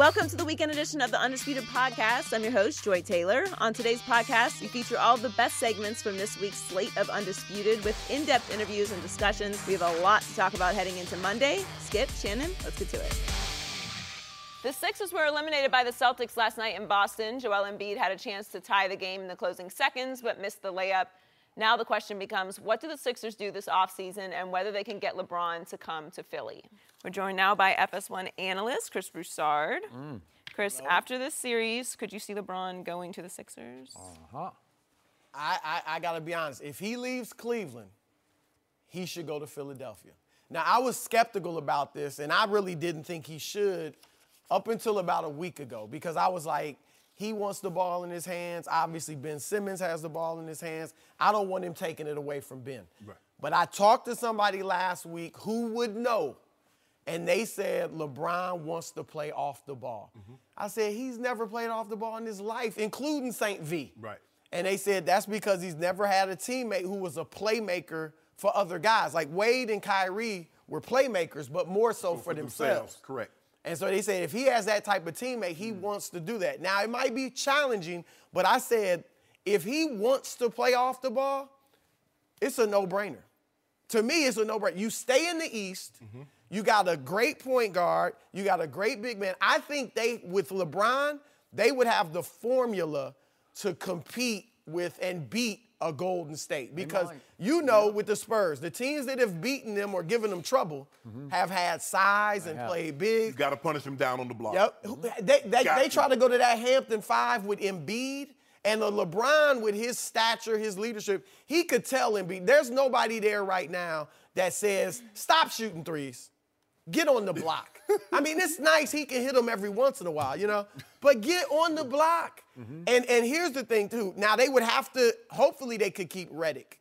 Welcome to the weekend edition of the Undisputed Podcast. I'm your host, Joy Taylor. On today's podcast, we feature all the best segments from this week's slate of Undisputed with in depth interviews and discussions. We have a lot to talk about heading into Monday. Skip, Shannon, let's get to it. The Sixers were eliminated by the Celtics last night in Boston. Joel Embiid had a chance to tie the game in the closing seconds, but missed the layup. Now the question becomes what do the Sixers do this offseason and whether they can get LeBron to come to Philly? We're joined now by FS1 analyst Chris Broussard. Mm. Chris, Hello. after this series, could you see LeBron going to the Sixers? Uh-huh. I, I, I got to be honest. If he leaves Cleveland, he should go to Philadelphia. Now, I was skeptical about this, and I really didn't think he should up until about a week ago because I was like, he wants the ball in his hands. Obviously, Ben Simmons has the ball in his hands. I don't want him taking it away from Ben. Right. But I talked to somebody last week who would know, and they said LeBron wants to play off the ball. Mm-hmm. I said he's never played off the ball in his life, including St. V. Right. And they said that's because he's never had a teammate who was a playmaker for other guys. Like Wade and Kyrie were playmakers, but more so for, for themselves. themselves. Correct. And so they said if he has that type of teammate, he mm. wants to do that. Now, it might be challenging, but I said if he wants to play off the ball, it's a no brainer. To me, it's a no brainer. You stay in the East. Mm-hmm. You got a great point guard. You got a great big man. I think they, with LeBron, they would have the formula to compete with and beat a Golden State because you know with the Spurs, the teams that have beaten them or given them trouble mm-hmm. have had size and played big. You got to punish them down on the block. Yep. Mm-hmm. They, they, they try to go to that Hampton Five with Embiid. And the LeBron, with his stature, his leadership, he could tell Embiid, there's nobody there right now that says, stop shooting threes. Get on the block. I mean, it's nice he can hit them every once in a while, you know, but get on the block. Mm-hmm. And and here's the thing too. Now they would have to. Hopefully they could keep Redick.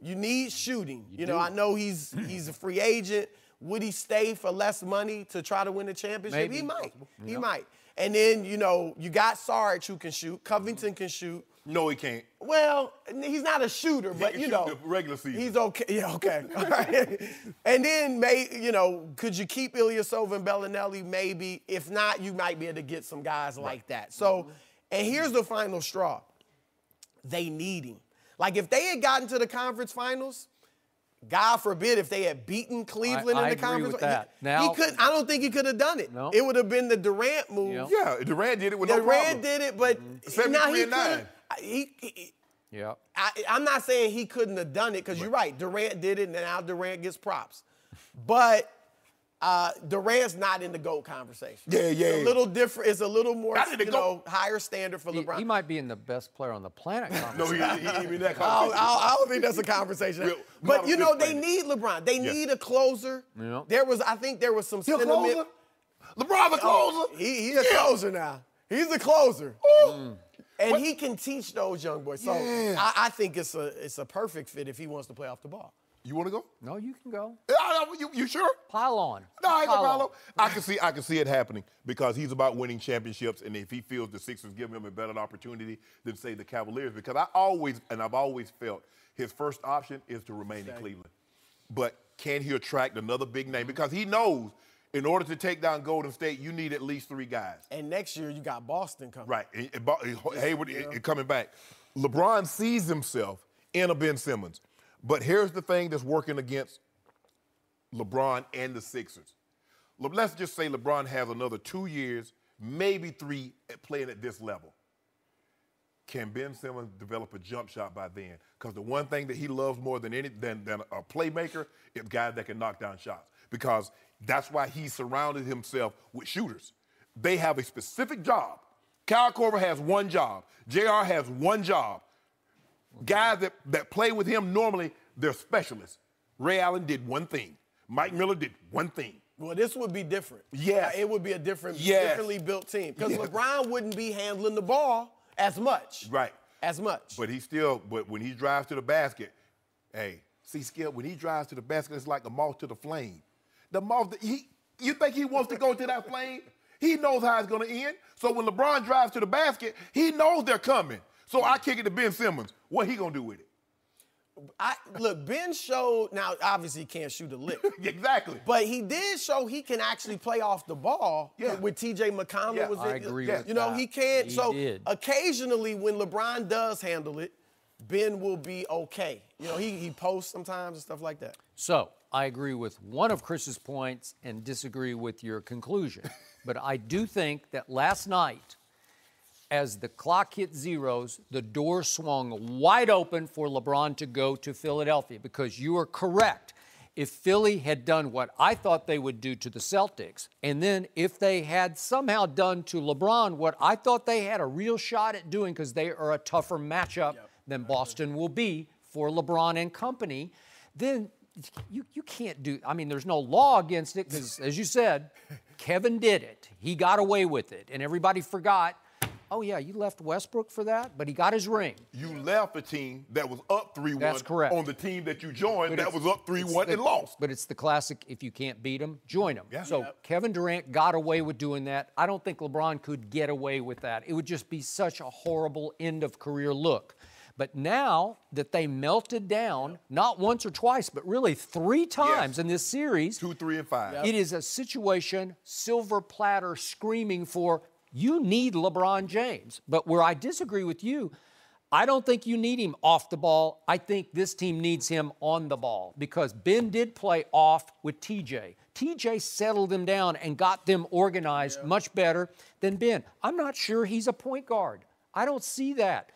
You need shooting. You, you know, I know he's he's a free agent. Would he stay for less money to try to win a championship? Maybe. He might. He might. And then you know you got Sarge who can shoot. Covington can shoot. No, he can't. Well, he's not a shooter, but you know, regular season. He's okay. Yeah, okay. All right. and then, may you know, could you keep Ilyasova and Belinelli? Maybe. If not, you might be able to get some guys right. like that. So, mm-hmm. and here's the final straw. They need him. Like if they had gotten to the conference finals, God forbid if they had beaten Cleveland I, in the I conference. With that. He, now, he could I don't think he could have done it. No. It would have been the Durant move. Yep. Yeah, Durant did it with Durant no problem. did it, but mm-hmm. now he could he, he yeah. I, am not saying he couldn't have done it because you're right. Durant did it, and now Durant gets props. But uh, Durant's not in the GOAT conversation. Yeah, yeah. It's a little different. It's a little more, you know, higher standard for he, LeBron. He might be in the best player on the planet conversation. no, he, he, he that conversation. I, I, don't think that's a conversation. Real, but, you know, they need LeBron. They yeah. need a closer. Yeah. There was, I think there was some He'll sentiment. LeBron's a oh, closer? he, he's a yeah. closer now. He's a closer. Mm. And what? he can teach those young boys. So yeah. I, I, think it's a it's a perfect fit if he wants to play off the ball. You want to go? No, you can go. Yeah, you, you sure? Pile on. No, I ain't gonna pile on. I can see I can see it happening because he's about winning championships, and if he feels the Sixers give him a better opportunity than say the Cavaliers, because I always and I've always felt his first option is to remain Same. in Cleveland. But can he attract another big name? Mm-hmm. Because he knows in order to take down Golden State, you need at least three guys. And next year you got Boston coming. Right. Hayward yeah. coming back. LeBron sees himself in a Ben Simmons. But here's the thing that's working against LeBron and the Sixers. Let's just say LeBron has another two years, maybe three, playing at this level. Can Ben Simmons develop a jump shot by then? Because the one thing that he loves more than any than, than a playmaker is guys that can knock down shots. Because that's why he surrounded himself with shooters. They have a specific job. Kyle Korver has one job. JR has one job. Guys that, that play with him normally, they're specialists. Ray Allen did one thing. Mike Miller did one thing. Well, this would be different. Yeah. It would be a different, yes. differently built team. Because yes. LeBron wouldn't be handling the ball as much. Right. As much. But he still, but when he drives to the basket, hey, see, Skip, when he drives to the basket, it's like a moth to the flame. The moth, he, you think he wants to go to that flame? He knows how it's going to end. So when LeBron drives to the basket, he knows they're coming. So I kick it to Ben Simmons. What he going to do with it? I look, Ben showed now obviously he can't shoot a lick. exactly. But he did show he can actually play off the ball. Yeah. With TJ McConnell Yeah, was I in- agree yeah. with You know, that. he can't. He so did. occasionally when LeBron does handle it, Ben will be okay. You know, he he posts sometimes and stuff like that. So I agree with one of Chris's points and disagree with your conclusion. but I do think that last night, as the clock hit zeros, the door swung wide open for LeBron to go to Philadelphia because you are correct. If Philly had done what I thought they would do to the Celtics, and then if they had somehow done to LeBron what I thought they had a real shot at doing because they are a tougher matchup than Boston will be for LeBron and company, then you, you can't do I mean, there's no law against it because, as you said, Kevin did it. He got away with it, and everybody forgot. Oh yeah, you left Westbrook for that, but he got his ring. You left a team that was up 3 1 That's correct. on the team that you joined But that was up 3 1 the- and lost. But it's the classic if you can't beat them, join them. Yeah. So Yep. Kevin Durant got away with doing that. I don't think LeBron could get away with that. It would just be such a horrible end of career look. But now that they melted down, not once or twice, but really three times in this series, Two, three, and five. it is a situation, silver platter screaming for you need LeBron James. But where I disagree with you, I don't think you need him off the ball. I think this team needs him on the ball because Ben did play off with TJ. TJ settled them down and got them organized much better than Ben. I'm not sure he's a point guard. I don't see that.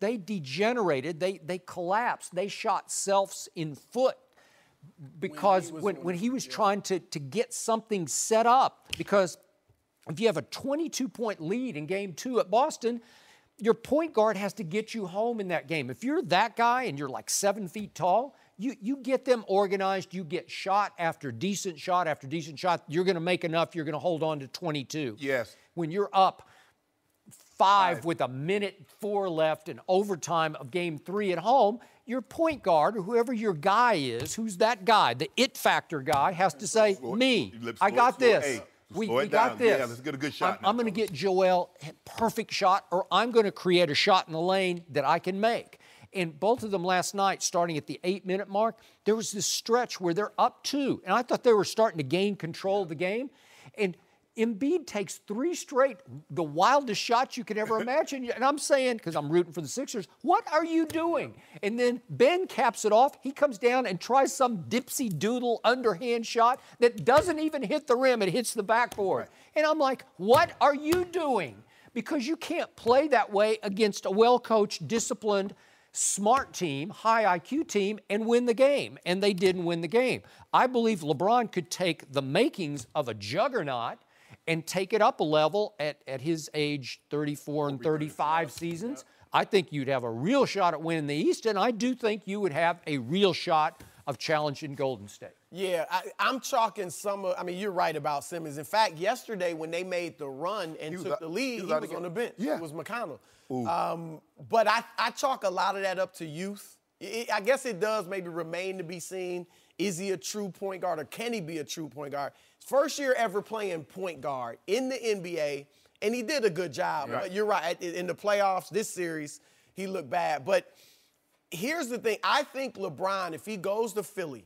They degenerated, they, they collapsed, they shot selves in foot because when, when he was trying to, to get something set up, because if you have a 22 point lead in game two at Boston, your point guard has to get you home in that game. If you're that guy and you're like seven feet tall, you, you get them organized, you get shot after decent shot after decent shot, you're going to make enough, you're going to hold on to 22. Yes. When you're up five with a minute four left in overtime of game three at home, your point guard or whoever your guy is, who's that guy, the it factor guy, has to say, me, I got this. we we got this. Yeah, let's get a good shot I'm, I'm going to get Joel a perfect shot, or I'm going to create a shot in the lane that I can make. And both of them last night, starting at the eight minute mark, there was this stretch where they're up two. And I thought they were starting to gain control of the game. And Embiid takes three straight, the wildest shots you could ever imagine. And I'm saying, because I'm rooting for the Sixers, what are you doing? And then Ben caps it off. He comes down and tries some dipsy doodle underhand shot that doesn't even hit the rim, it hits the backboard. And I'm like, what are you doing? Because you can't play that way against a well coached, disciplined, smart team, high IQ team, and win the game. And they didn't win the game. I believe LeBron could take the makings of a juggernaut and take it up a level at, at his age 34 and 35 seasons. I think you'd have a real shot at winning the East, and I do think you would have a real shot of challenging Golden State. Yeah, I, I'm chalking some of. I mean, you're right about Simmons. In fact, yesterday when they made the run and took out- the lead, he he was was, out again. on the bench. Yeah. It was McConnell. Um, but I, I chalk a lot of that up to youth. I- I guess it does maybe remain to be seen. Is he a true point guard or can he be a true point guard? First year ever playing point guard in the NBA, and he did a good job. Right. But You're right. In the playoffs, this series, he looked bad. But here's the thing I think LeBron, if he goes to Philly,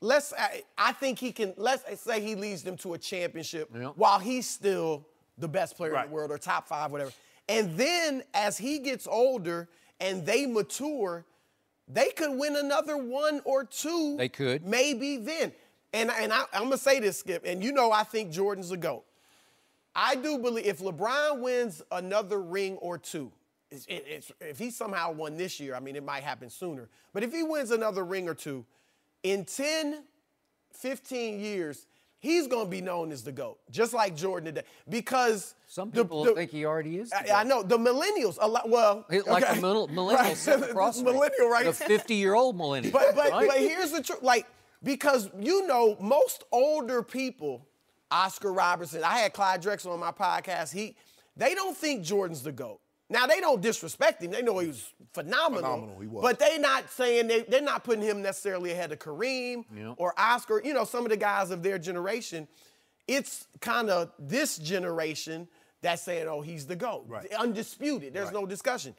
let's I, I think he can let's say he leads them to a championship Yeah. while he's still the best player in the world or top five whatever and then as he gets older and they mature they could win another one or two They could. maybe then and, and I, i'm gonna say this skip and you know i think jordan's a goat I do believe if LeBron wins another ring or two, it's, it- it's, if he somehow won this year, I mean, it might happen sooner. But if he wins another ring or two, in 10, 15 years, he's going to be known as the GOAT, just like Jordan today. Because Some people the- think he already is. I, I know the millennials. A lot. Well, Like okay. the mill- millennial Right. sitting across from millennial, right? The 50 year old millennial. But but right? but here's the truth, like because you know most older people, Oscar Robertson. I had Clyde Drexler on my podcast. He, they don't think Jordan's the goat. Now they don't disrespect him. They know he was phenomenal. Phenomenal, he was. But they not saying they they're not putting him necessarily ahead of Kareem Yeah. or Oscar. You know some of the guys of their generation. It's kind of this generation that's saying, "Oh, he's the goat, Right. undisputed." There's Right. no discussion.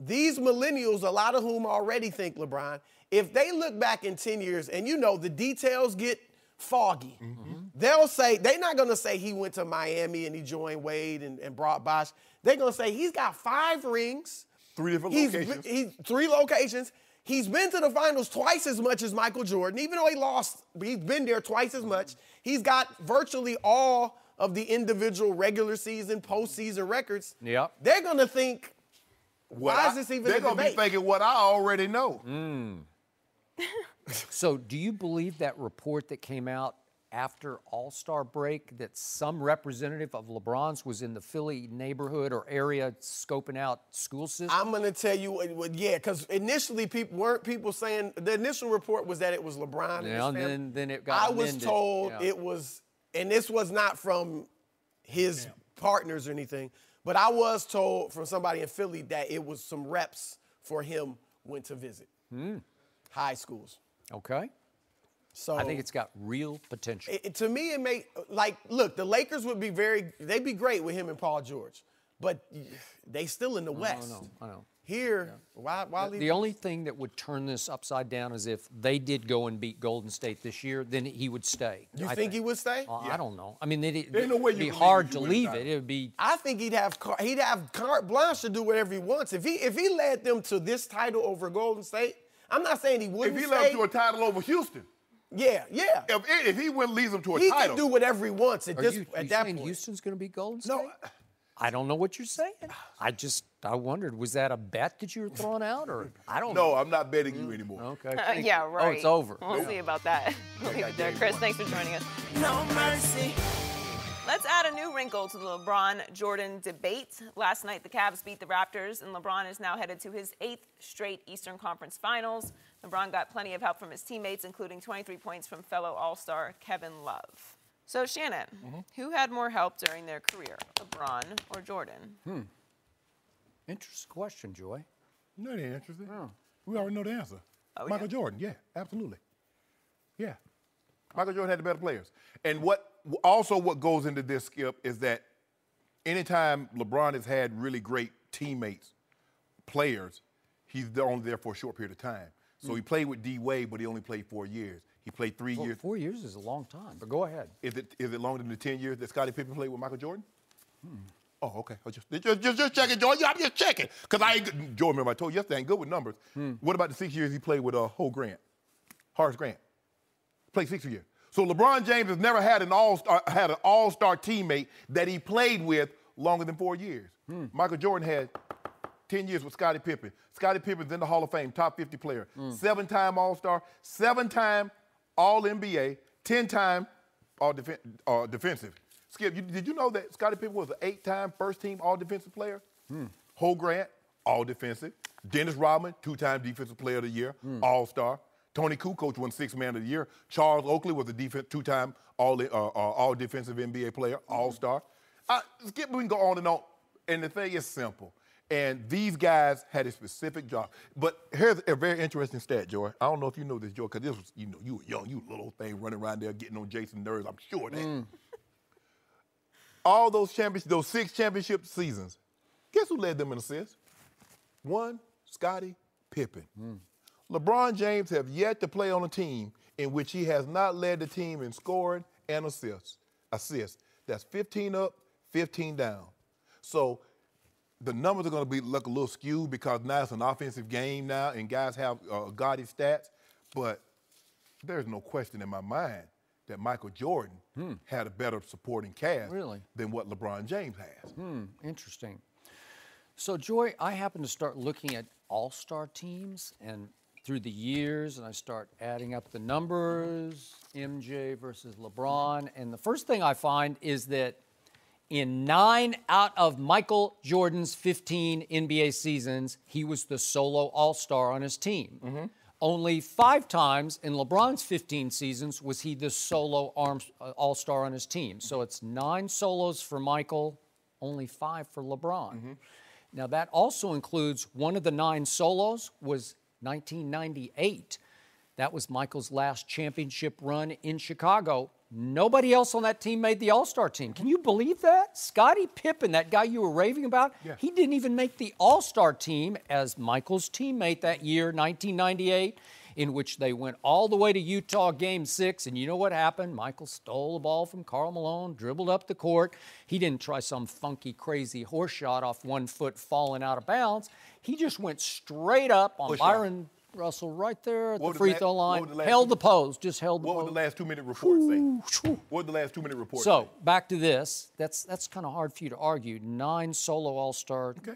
These millennials, a lot of whom already think LeBron, if they look back in 10 years and you know the details get foggy, mm-hmm. they'll say, they're not gonna say he went to Miami and he joined Wade and, and brought Bosh. They're gonna say he's got five rings. Three different he's, locations. He's three locations. He's been to the finals twice as much as Michael Jordan, even though he lost, he's been there twice as much. He's got virtually all of the individual regular season, postseason records. Yep. They're gonna think what Why I, is this even They're going to be thinking what I already know. Mm. so, do you believe that report that came out after All Star break that some representative of LeBron's was in the Philly neighborhood or area scoping out school systems? I'm going to tell you, yeah, because initially people weren't people saying the initial report was that it was LeBron. Yeah, and, and then, then it got. I was told yeah. it was, and this was not from his yeah. partners or anything. But I was told from somebody in Philly that it was some reps for him went to visit mm. high schools. Okay. So I think it's got real potential. It, to me, it may like look. The Lakers would be very. They'd be great with him and Paul George, but they still in the West. I know. I know. Here, yeah. why, why the, the only thing that would turn this upside down is if they did go and beat Golden State this year, then he would stay. You think, think, he would stay? Uh, yeah. I don't know. I mean, it, would no be hard to leave it. It would be. I think he'd have he'd have carte blanche to do whatever he wants. If he if he led them to this title over Golden State, I'm not saying he wouldn't. If he stay. led to a title over Houston. Yeah, yeah. If, if he wouldn't lead them to a he title, he can do whatever he wants at Are this you, at you that saying point. Houston's going to be Golden State? No. I don't know what you're saying. I just I wondered was that a bet that you were throwing out or I don't no, know. I'm not betting you anymore. Okay. Uh, yeah, right. Oh, it's over. We'll yeah. see about that. We'll leave it there. Chris, thanks for joining us. No mercy. Let's add a new wrinkle to the LeBron Jordan debate. Last night, the Cavs beat the Raptors, and LeBron is now headed to his eighth straight Eastern Conference Finals. LeBron got plenty of help from his teammates, including 23 points from fellow All Star Kevin Love. So, Shannon, mm-hmm. who had more help during their career, LeBron or Jordan? Hmm. Interesting question, Joy. No, it ain't interesting. Oh. We already know the answer. Oh, Michael yeah? Jordan, yeah, absolutely. Yeah. Michael Jordan had the better players. And what also what goes into this skip is that anytime LeBron has had really great teammates, players, he's only there for a short period of time. So mm. he played with D Wade, but he only played four years. He played three well, years. Four years is a long time, but go ahead. Is it is it longer than the ten years that Scottie Pippen played with Michael Jordan? Hmm. Oh, okay. I just, just, just, just checking, Jordan. I'm just checking. Because I ain't good. Jordan, remember I told you yesterday, I ain't good with numbers. Hmm. What about the six years he played with uh, Ho Grant? Horace Grant. Played six years. So LeBron James has never had an all-star, had an all-star teammate that he played with longer than four years. Hmm. Michael Jordan had 10 years with Scottie Pippen. Scottie Pippen's in the Hall of Fame, top 50 player. Hmm. Seven-time All-Star, seven-time all NBA, 10 time all defen- uh, defensive. Skip, you, did you know that Scottie Pippen was an eight time first team all defensive player? Hmm. Ho Grant, all defensive. Dennis Rodman, two time defensive player of the year, hmm. all star. Toni Kukoc won six man of the year. Charles Oakley was a defense, two time all, uh, uh, all defensive NBA player, all star. Uh, Skip, we can go on and on. And the thing is simple. And these guys had a specific job. But here's a very interesting stat, Joy. I don't know if you know this, Joy, because this was, you know, you were young, you little thing running around there getting on Jason nerves. I'm sure that. Mm. All those championships, those six championship seasons, guess who led them in assists? One, Scottie Pippen. Mm. LeBron James have yet to play on a team in which he has not led the team in scoring and assists. Assists. That's 15 up, 15 down. So the numbers are going to be look a little skewed because now it's an offensive game now, and guys have uh, gaudy stats. But there's no question in my mind that Michael Jordan hmm. had a better supporting cast really? than what LeBron James has. Hmm, interesting. So, Joy, I happen to start looking at all star teams and through the years, and I start adding up the numbers MJ versus LeBron. And the first thing I find is that in nine out of Michael Jordan's 15 NBA seasons, he was the solo all star on his team. Mm-hmm. Only five times in LeBron's 15 seasons was he the solo uh, all star on his team. So it's nine solos for Michael, only five for LeBron. Mm-hmm. Now, that also includes one of the nine solos was 1998. That was Michael's last championship run in Chicago Nobody else on that team made the All Star team. Can you believe that? Scottie Pippen, that guy you were raving about, Yeah. he didn't even make the All Star team as Michael's teammate that year, 1998, in which they went all the way to Utah game six. And you know what happened? Michael stole the ball from Karl Malone, dribbled up the court. He didn't try some funky, crazy horse shot off one foot falling out of bounds. He just went straight up on Push. Byron Russell right there at What the free throw line. the Held the pose, just held the What pose. would the last two minute report say? Whew. What would the last two minute report So say? back to this. That's that's kind of hard for you to argue. Nine solo All Star Okay.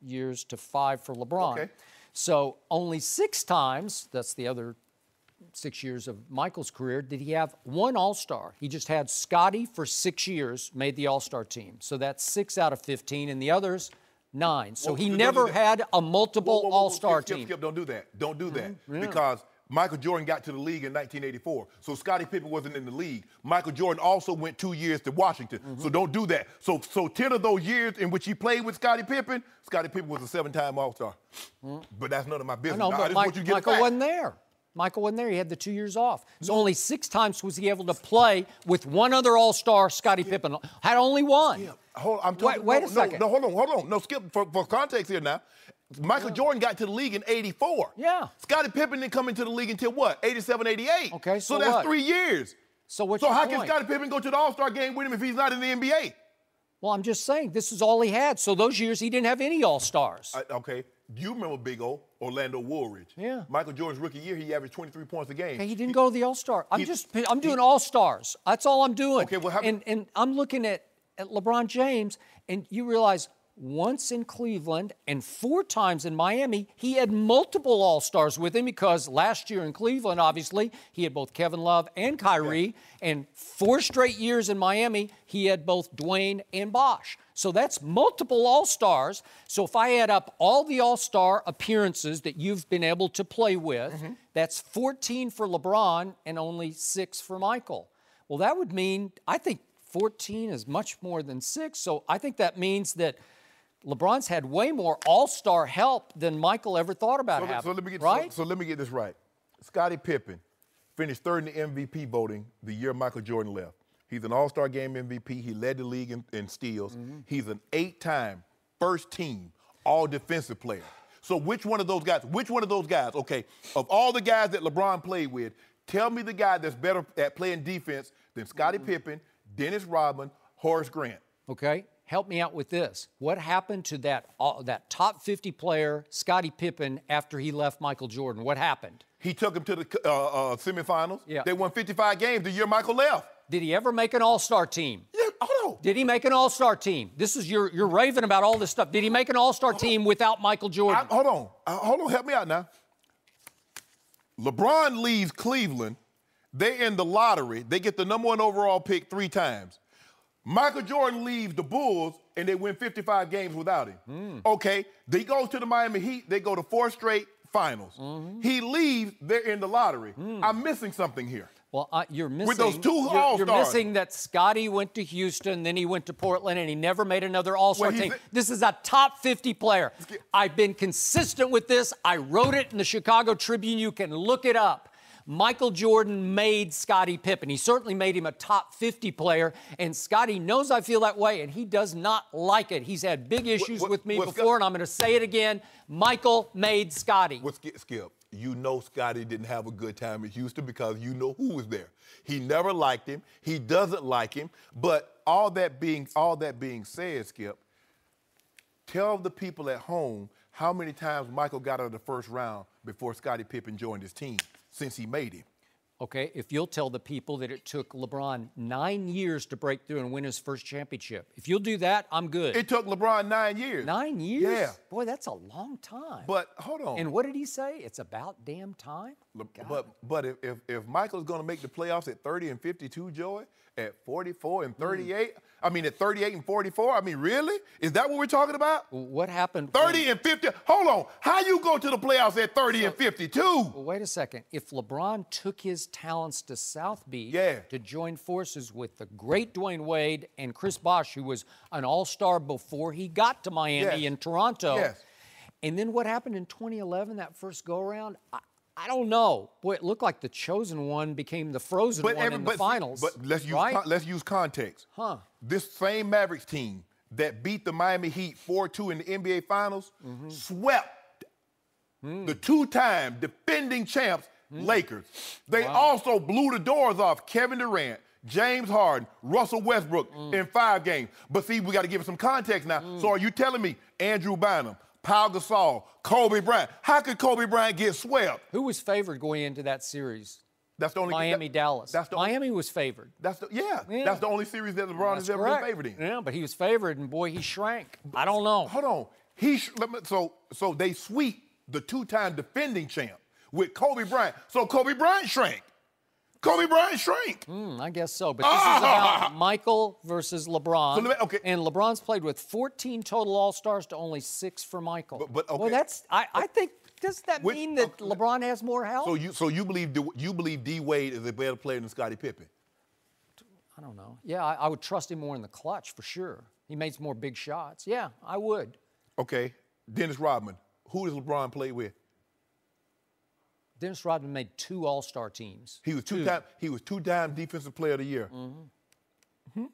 years to five for LeBron. Okay. So only six times. That's the other six years of Michael's career. Did he have one All Star? He just had Scottie for six years, made the All Star team. So that's six out of fifteen, and the others nine. So Well, he never had a multiple Whoa, whoa, whoa, whoa, All Star skip, skip, team. Skip, don't do that. Don't do that. yeah. Because Michael Jordan got to the league in 1984. So Scottie Pippen wasn't in the league. Michael Jordan also went two years to Washington. Mm-hmm. So don't do that. So so 10 of those years in which he played with Scottie Pippen, Scottie Pippen was a seven-time All-Star. But that's none of my I business. know, I Mm. but just Mike, want you to get the Michael wasn't there. Michael wasn't there. He had the two years off. So only six times was he able to play with one other All Star, Scottie Pippen. Had only one. Yeah, hold, I'm talking. Wait- wait no, a second. No, no, hold on, hold on. No, skip for, for context here now. Michael Jordan got to the league in 84. Yeah. Scottie Pippen didn't come into the league until what? 87, 88. Okay, so that's what? three years. So what's So how point? can Scottie Pippen go to the All Star game with him if he's not in the NBA? Well, I'm just saying this is all he had. So those years he didn't have any All Stars. I- okay, you remember Big O, Orlando Woolridge? Yeah. Michael Jordan's rookie year, he averaged 23 points a game. Okay, he didn't go to the All Star. I'm he- just I'm doing All Stars. That's all I'm doing. Okay, well, how- and and I'm looking at at LeBron James, and you realize once in Cleveland and four times in Miami, he had multiple All Stars with him because last year in Cleveland, obviously, he had both Kevin Love and Kyrie, and four straight years in Miami, he had both Dwyane and Bosh. So that's multiple All Stars. So if I add up all the All Star appearances that you've been able to play with, mm-hmm. that's 14 for LeBron and only six for Michael. Well, that would mean, I think 14 is much more than six. So I think that means that LeBron's had way more All Star help than Michael ever thought about So, having. so let me get right? so, so let me get this right. Scottie Pippen finished third in the MVP voting the year Michael Jordan left. He's an All-Star Game MVP. He led the league in, in steals. Mm-hmm. He's an eight-time first team All Defensive player. So which one of those guys? Which one of those guys? Okay, of all the guys that LeBron played with, tell me the guy that's better at playing defense than Scottie Mm-hmm. Pippen, Dennis Rodman, Horace Grant. Okay, help me out with this. What happened to that uh, that top 50 player, Scottie Pippen, after he left Michael Jordan? What happened? He took him to the uh, uh, semifinals. Yeah. They won 55 games the year Michael left. Did he ever make an All Star team? Yeah, hold on. Did he make an All Star team? This is you're you're raving about all this stuff. Did he make an All Star team without Michael Jordan? I- hold on. Uh, hold on. Help me out now. LeBron leaves Cleveland. They in the lottery. They get the number one overall pick three times. Michael Jordan leaves the Bulls and they win 55 games without him. Hmm. Okay. They goes to the Miami Heat. They go to four straight finals. Mm-hmm. He leaves. They're in the lottery. Hmm. I'm missing something here. Well, uh, you're missing. those two you're, you're missing that Scottie went to Houston, then he went to Portland, and he never made another All Star Well, team. This is a top 50 player. I've been consistent with this. I wrote it in the Chicago Tribune. You can look it up. Michael Jordan made Scottie Pippen. He certainly made him a top 50 player, and Scottie knows I feel that way, and he does not like it. He's had big issues what- with me what before, and I'm going to say it again. Michael made Scottie. What Skip, Skip, you know Scottie didn't have a good time in Houston because you know who was there. He never liked him. He doesn't like him. But all that being all that being said, Skip, tell the people at home how many times Michael got out of the first round before Scottie Pippen joined his team since he made him. Okay, if you'll tell the people that it took LeBron nine years to break through and win his first championship. If you'll do that, I'm good. It took LeBron nine years. nine years? Yeah. Boy, that's a long time. But hold on. and what did he say? It's about damn time? Le- But but if, if if Michael's going to make the playoffs at 30 and 52, Joy, at 44 and mm. 38, I mean at 38 and 44, I mean really? Is that what we're talking about? What happened? 30 and 50. Hold on. How you go to the playoffs at 30 and 52? Well, wait a second. If LeBron took his talents to South Beach Yeah. to join forces with the great Dwyane Wade and Chris Bosh, who was an all star before he got to Miami Yes. and Toronto, Yes. and then what happened in 2011, that first go around? I, I don't know. Boy, it looked like the chosen one became the frozen one every- in the finals. But let's use right? con- let's use context. Huh. This same Mavericks team that beat the Miami Heat 4-2 in the NBA Finals Mm-hmm. swept Mm. the two-time defending champs Lakers. They also blew the doors off Kevin Durant, James Harden, Russell Westbrook Mm. in five games. But see, we got to give it some context now. So are you telling me Andrew Bynum, Pau Gasol, Kobe Bryant? How could Kobe Bryant get swept? Who was favored going into that series? That's the only Miami, that- Dallas. That's the Miami was favored. That's the yeah, Yeah. That's the only series that LeBron That's has ever correct. been favored in. Yeah, but he was favored, and boy, he shrank. I don't know. Hold on. He me- so so they sweep the two-time defending champ with Kobe Bryant. So Kobe Bryant shrank. Kobe Bryant shrank. Hmm, I guess so. But this is about Michael versus LeBron. So okay. And LeBron's played with 14 total All Stars to only six for Michael. But- but, Well, that's. I, I think. Does that Which- mean that okay. LeBron has more help? So you so you believe D- you believe D Wade is a better player than Scottie Pippen? I don't know. Yeah, I, I would trust him more in the clutch for sure. He makes more big shots. Yeah, I would. Okay. Dennis Rodman. Who does LeBron play with? Dennis Rodman made two All Star teams. He was two time he was two-time defensive player of the year. Mm-hmm. Mhm.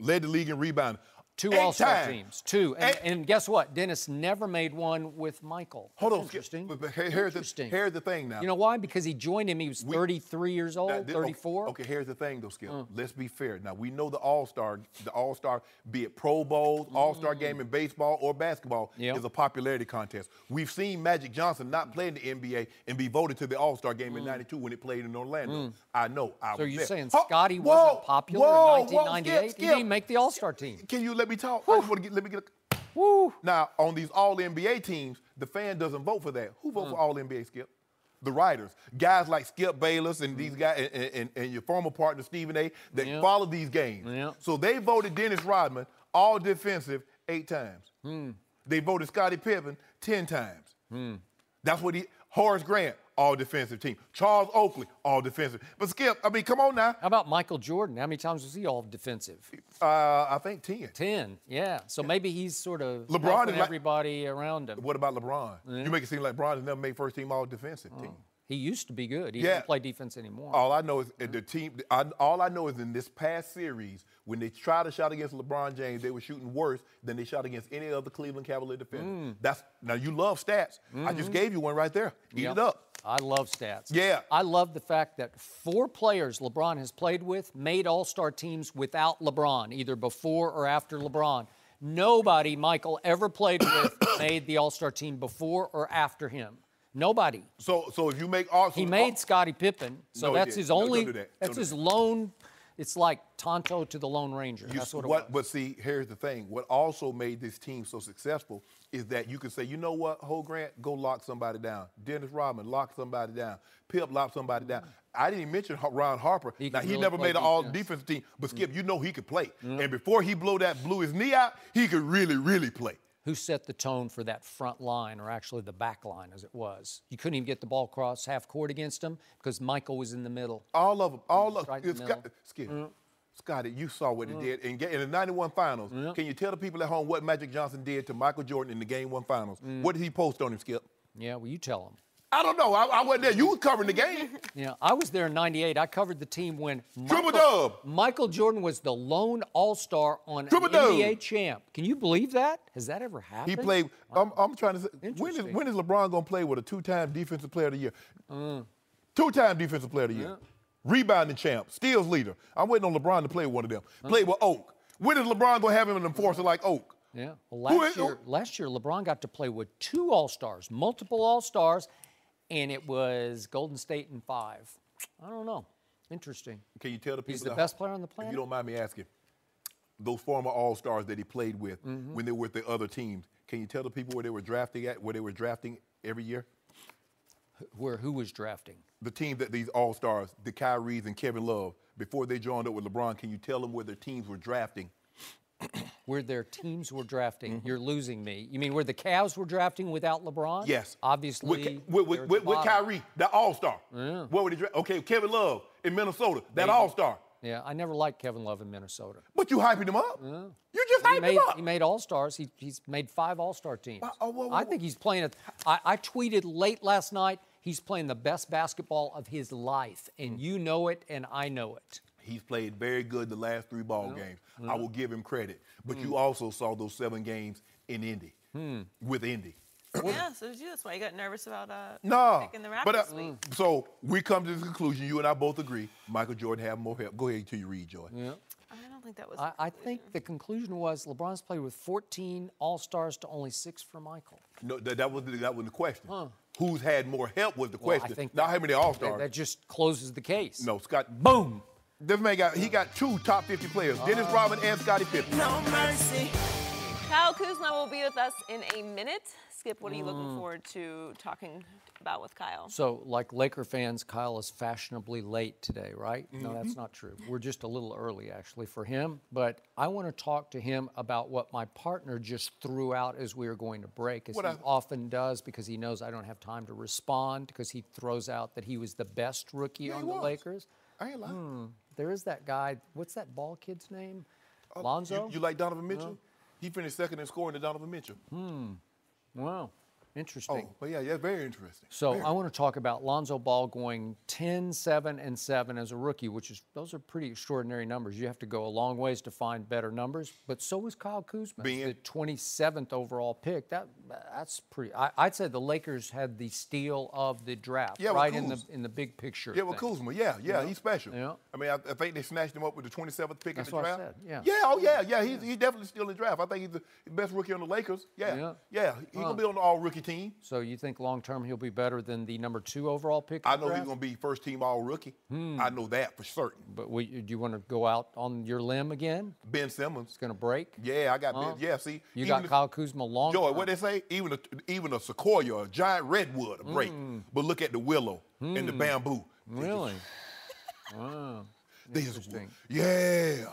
Led the league in rebounding. Two All Star teams. Two. And, and guess what? Dennis never made one with Michael. Hold That's on, Skip, Interesting. but- but here- here's the- here's the thing now. You know why? Because he joined him. He was We- 33 years old, Now, thi- okay, 34. Okay, here's the thing though, Skip. Mm. Let's be fair. Now we know the All Star, the All Star, be it Pro Bowls, All Star game in baseball or basketball, Mm. Yep. is a popularity contest. We've seen Magic Johnson not play in the NBA and be voted to the All Star game in '92 when it played in Orlando. I know. I Mm. So you're there. saying Scottie wasn't popular whoa, in whoa, Skip, 1998? He Skip. didn't make the All Star team. Can you let me talk? I just want to get, let me get. A, Woo. now on these All NBA teams, the fan doesn't vote for that. Who Mm. for All NBA, Skip? The writers, guys like Skip Bayless and these guys, and, and, and your former partner Stephen A. that Yeah. follow these games. Yeah. So they voted Dennis Rodman all defensive eight times. Hmm. They voted Scottie Pippen ten times. That's what he. Horace Grant, all defensive team. Charles Oakley, all defensive. But Skip, I mean, come on now. How about Michael Jordan? How many times was he all defensive? Uh, I think ten. 10. Yeah. So maybe he's sort of LeBron is like- everybody around him. What about LeBron? You make it seem like LeBron has never made first team all defensive team. He used to be good. He Yeah. doesn't play defense anymore. All I know is uh, the team. I, all I know is in this past series, when they tried to shot against LeBron James, they were shooting worse than they shot against any other Cleveland Cavalier defender. Mm. That's now you love stats. I just gave you one right there. Eat Mm-hmm. Yep. it up. I love stats. Yeah. I love the fact that four players LeBron has played with made All Star teams without LeBron, either before or after LeBron. Nobody Michael ever played with made the All Star team before or after him. Nobody. So so if you make all He made Scottie Pippen, so No, that's his only. that. That's his that. lone. It's like Tonto to the Lone Ranger. You- that's what it what, was. But see, here's the thing. What also made this team so successful is that you could say, you know what, Ho Grant, go lock somebody down. Dennis Rodman, lock somebody down. Pip, lock somebody down. I didn't even mention Ron Harper. He now he really never made an all defense. team, but mm. Skip, you know he could play. Mm-hmm. And before he blew that, blew his knee out, he could really, really play. Who set the tone for that front line, or actually the back line as it was? You couldn't even get the ball across half court against him because Michael was in the middle. All of them, all of Right in it's the Scott. Skip. Mm-hmm. Scottie, you saw what he mm-hmm. did in, in the 91 finals. Can you tell the people at home what Magic Johnson did to Michael Jordan in the game one finals? Mm. What did he post on him, Skip? Yeah, well, you tell him. I don't know. I, I wasn't there. You were covering the game. Yeah, I was there in '98. I covered the team when Triple Michael, dub. Michael Jordan was the lone All-Star on Triple an dub. NBA champ. Can you believe that? Has that ever happened? He played. I'm, I'm trying to say, when is, when is LeBron going to play with a two-time Defensive Player of the Year? Mm. Two-time Defensive Player of the Year. Rebounding champ, steals leader. I'm waiting on LeBron to play with one of them. Played with Oak. When is LeBron going to have him an enforcer like Oak? Yeah. Well, Who last is- year, last year LeBron got to play with two All Stars, multiple All Stars, and it was Golden State in five. I don't know. Interesting. Can you tell the people He's the at best player on the planet. If you don't mind me asking, those former All Stars that he played with Mm-hmm. when they were with the other teams, can you tell the people where they were drafting at, where they were drafting every year? Where who was drafting? The team that these All Stars, the Kyries and Kevin Love, before they joined up with LeBron, can you tell them where their teams were drafting? Where their teams were drafting. Mm-hmm. You're losing me. You mean where the Cavs were drafting without LeBron? Yes. Obviously. With, with, with, the with, with. Kyrie, the All Star. Where were they draft? Okay, Kevin Love in Minnesota, that All Star. Yeah, I never liked Kevin Love in Minnesota. But you hyping him up. You just made, him up. he made All Stars. He, he's made five All Star teams. Wow, oh, I think he's playing it. I, I tweeted late last night. he's playing the best basketball of his life, and you know it, and I know it. He's played very good the last three ball games. I will give him credit. But Mm. you also saw those seven games in Indy Hmm. with Indy. yeah, so did you. That's why you got nervous about uh, No, picking the but Raptors. uh, sweep. so we come to the conclusion. You and I both agree. Michael Jordan had more help. Go ahead until you read, Joy. Yeah. I don't think that was. I, the I think the conclusion was LeBron's played with 14 All Stars to only six for Michael. No, that, that was that was the question. Who's had more help was the Well, question. I think Not that- how many All that, Stars. that just closes the case. No, Scott. Boom. This man got he got two top 50 players: Dennis Rodman and Scottie Pippen. No mercy. Kyle Kuzma will be with us in a minute. Skip, what are you Mm. looking forward to talking about with Kyle? So, like Laker fans, Kyle is fashionably late today, right? No, Mm-hmm. that's not true. We're just a little early, actually, for him. But I want to talk to him about what my partner just threw out as we were going to break, as What he I- often does, because he knows I don't have time to respond, because he throws out that he was the best rookie Yeah, on the was. Lakers. I ain't lying. Hmm. There is that guy. What's that ball kid's name? Oh, Lonzo. You, you like Donovan Mitchell? He finished second in scoring to Donovan Mitchell. Hmm. wow, Oh, interesting. Oh, well, yeah, yeah, very interesting. So Very. I want to talk about Lonzo Ball going 10, 7, and 7 as a rookie, which is those are pretty extraordinary numbers. You have to go a long ways to find better numbers, but so was Kyle Kuzma, Being- the 27th overall pick. That that's pretty. I, I'd say the Lakers had the steal of the draft, Yeah, right in the in the big picture. Yeah, with thing. Kuzma, yeah, yeah, he's special. Yeah. I mean, I, I think they snatched him up with the 27th pick That's in the what I draft. said, yeah. Yeah, oh yeah, yeah, he's, he's definitely still in the draft. I think he's the best rookie on the Lakers. Yeah, Yeah. yeah, he's gonna be um, on the all rookie team. So you think long term he'll be better than the number two overall pick? I know he's gonna be first team all rookie. Hmm. I know that for certain. But we, do you want to go out on your limb again? Ben Simmons. It's going to break. Yeah, I got Huh? Ben. Yeah, see, You got Kyle Kuzma long. Joy, what they say? Even a even a sequoia, a giant redwood, a break. But look at the willow and the bamboo. They just- Really? wow. They just, Interesting. yeah.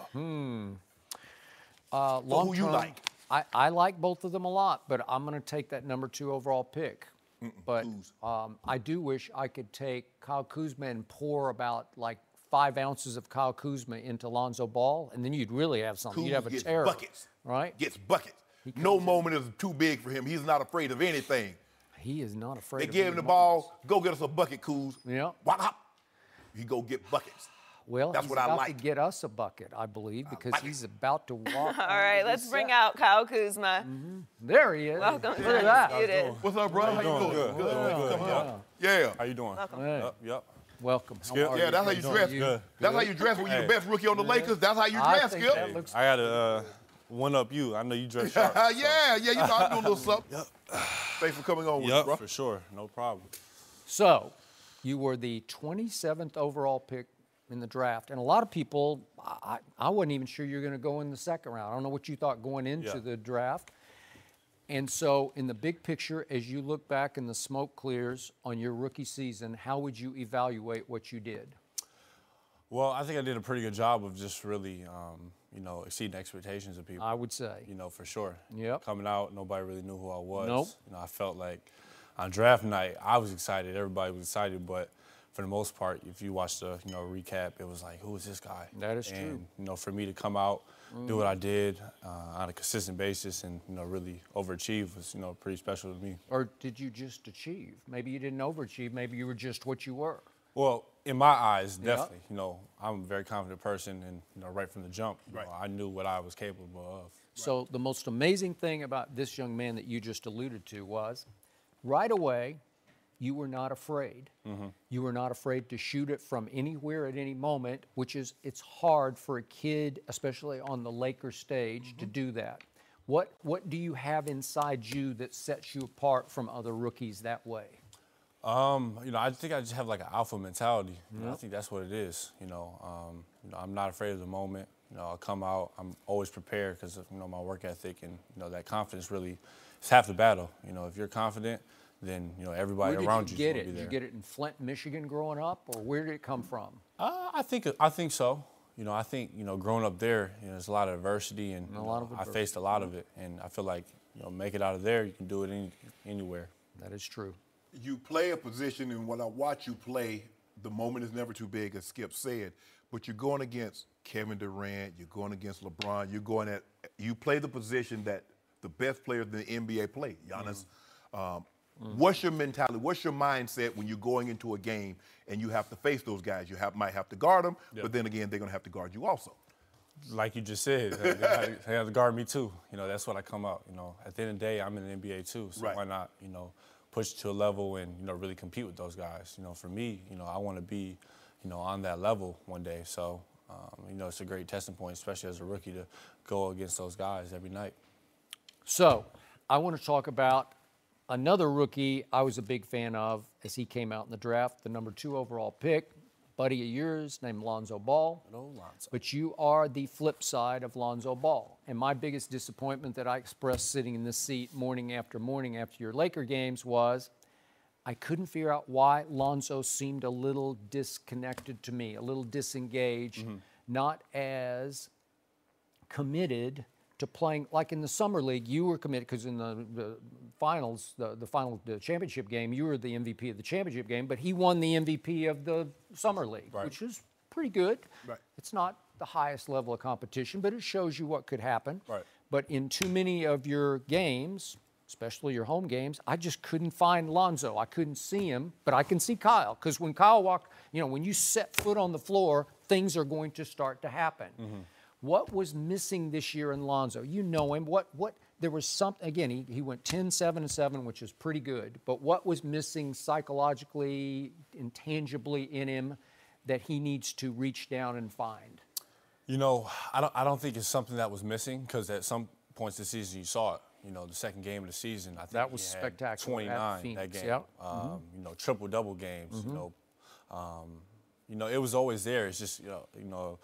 Uh, So long who you like? I, I like both of them a lot, but I'm going to take that number two overall pick. But um, I do wish I could take Kyle Kuzma and pour about like five ounces of Kyle Kuzma into Lonzo Ball, and then you'd really have something. you'd have a gets terror, buckets. right? Gets buckets. No moment is too big for him. He's not afraid of anything. He is not afraid. They gave him the moments. ball. Go get us a bucket, Kuz. Yeah. Wop. He go get buckets. Well, That's he's what I like. to get us a bucket, I believe, because like it. he's about to walk. All right, let's bring out Kyle Kuzma. There he is. Welcome to Look that. What's up, bro? How you doing? doing? Good. Good. Good. Come Yeah. How you doing? Hey, Yep, yep. welcome. Skip. Yeah, that's how you How are dress. Good. That's how you dress when you're the best rookie on the Lakers. That's how you dress, Skip. I gotta uh, one up you. I know you dress sharp. Uh, yeah, yeah, you know, I do a little something. Thanks for coming on with us, Yep, bro. for sure. No problem. So, you were the 27th overall pick in the draft, and a lot of people, I, I wasn't even sure you're going to go in the second round. I don't know what you thought going into Yeah. the draft. And so, in the big picture, as you look back and the smoke clears on your rookie season, how would you evaluate what you did? Well, I think I did a pretty good job of just really, um, you know, exceeding expectations of people. I would say. you know, for sure. Yep. Coming out, nobody really knew who I was. Nope. You know, I felt like on draft night, I was excited. Everybody was excited, but for the most part, if you watch the, you know, recap, it was like, who is this guy? That is and, true. Mm. You know, for me to come out, do what I did uh, on a consistent basis, and you know, really overachieve was, you know, pretty special to me. Or did you just achieve? Maybe you didn't overachieve, maybe you were just what you were. Well, in my eyes, definitely. You know, I'm a very confident person, and you know, right from the jump, you Right. know, I knew what I was capable of. So the most amazing thing about this young man that you just alluded to was right away, you were not afraid. You were not afraid to shoot it from anywhere at any moment, which is it's hard for a kid, especially on the Lakers stage, to do that. What what do you have inside you that sets you apart from other rookies that way? Um, you know, I think I just have like an alpha mentality. You know, I think that's what it is. You know, um, you know, I'm not afraid of the moment. You know, I'll come out. I'm always prepared because of you know my work ethic and you know that confidence really is half the battle. You know, if you're confident, then you know everybody Where did around you you get it? gonna Did you get it in Flint, Michigan, growing up, or where did it come from? Uh, I think I think so. You know, I think you know, growing up there, you know, there's a lot of adversity, and A lot know, of I faced a lot of it, and I feel like you know, make it out of there, you can do it any, anywhere. That is true. You play a position, and when I watch you play, the moment is never too big, as Skip said. But you're going against Kevin Durant, you're going against LeBron, you're going at, you play the position that the best players in the NBA play. Giannis, um, What's your mentality? What's your mindset when you're going into a game and you have to face those guys? You have, might have to guard them, but then again, they're going to have to guard you also. like you just said, they have, they have to guard me too. You know, that's what I come out. You know, at the end of the day, I'm in the NBA too, so Right. why not? You know, push to a level and you know really compete with those guys. You know, for me, you know, I want to be, you know, on that level one day. So, um, you know, it's a great testing point, especially as a rookie, to go against those guys every night. So, I want to talk about another rookie I was a big fan of as he came out in the draft, the number two overall pick, buddy of yours named Lonzo Ball. No Lonzo. But you are the flip side of Lonzo Ball. And my biggest disappointment that I expressed sitting in this seat morning after morning after your Laker games was I couldn't figure out why Lonzo seemed a little disconnected to me, a little disengaged, mm-hmm. not as committed to playing like in the summer league you were committed because in the, the finals the, the final the championship game you were the mvp of the championship game but he won the mvp of the summer league Right. which is pretty good Right. it's not the highest level of competition but it shows you what could happen Right. but in too many of your games especially your home games i just couldn't find lonzo i couldn't see him but i can see kyle because when kyle walked you know when you set foot on the floor things are going to start to happen mm-hmm. What was missing this year in Lonzo? You know him. What what there was something again, he, he went 10, 7, and 7, which is pretty good. But what was missing psychologically, intangibly in him that he needs to reach down and find? You know, I don't, I don't think it's something that was missing because at some points this season you saw it. You know, the second game of the season, I think That was spectacular 29 that game. yep. Mm-hmm. Um, You know, triple double games. You know, um, you know, it was always there. It's just you know, you know,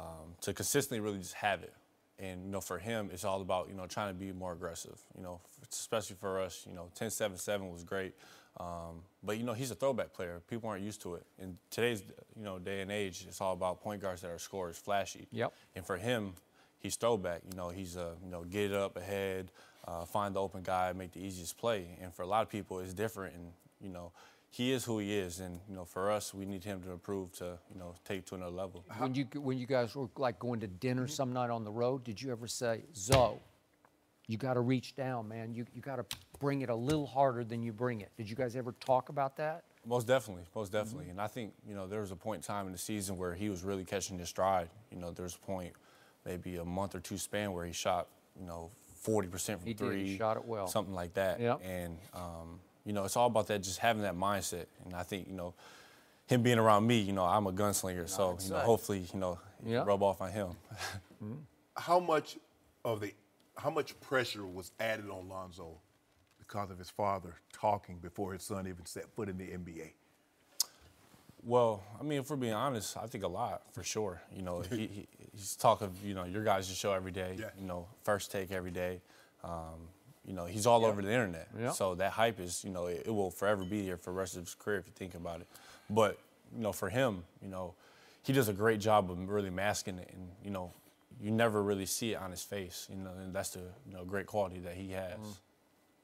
um, to consistently really just have it. And you know, for him, it's all about you know trying to be more aggressive. You know, especially for us. You know, 10-7-7 was great, um, but you know he's a throwback player. People aren't used to it. In today's you know day and age, it's all about point guards that are scorers, flashy. Yep. And for him, he's throwback. You know, he's a you know get it up ahead, uh, find the open guy, make the easiest play. And for a lot of people, it's different. And you know, he is who he is. And you know, for us, we need him to improve to you know take to another level. When you when you guys were like going to dinner some night on the road, did you ever say, Zoe, you got to reach down, man. You you got to bring it a little harder than you bring it. Did you guys ever talk about that? Most definitely, most definitely. And I think, you know, there was a point in time in the season where he was really catching his stride. You know, there was a point, maybe a month or two span where he shot, you know, 40% from He did, three. he shot it well. Something like that. Yep. And, um, you know, it's all about that, just having that mindset. And I think, you know, him being around me, you know, I'm a gunslinger. So, you know, hopefully, you know, Yeah. rub off on him. How much of the, how much pressure was added on Lonzo because of his father talking before his son even set foot in the NBA? Well, I mean, if we're being honest, I think a lot for sure. You know, he, he, he's talking, you know, your guys' just show every day. Yeah. You know, first take every day. Um, you know, he's all over the internet. Yeah. So that hype is, you know, it, it will forever be here for the rest of his career if you think about it. But you know, for him, you know, he does a great job of really masking it, and you know, you never really see it on his face. You know, and that's the you know great quality that he has.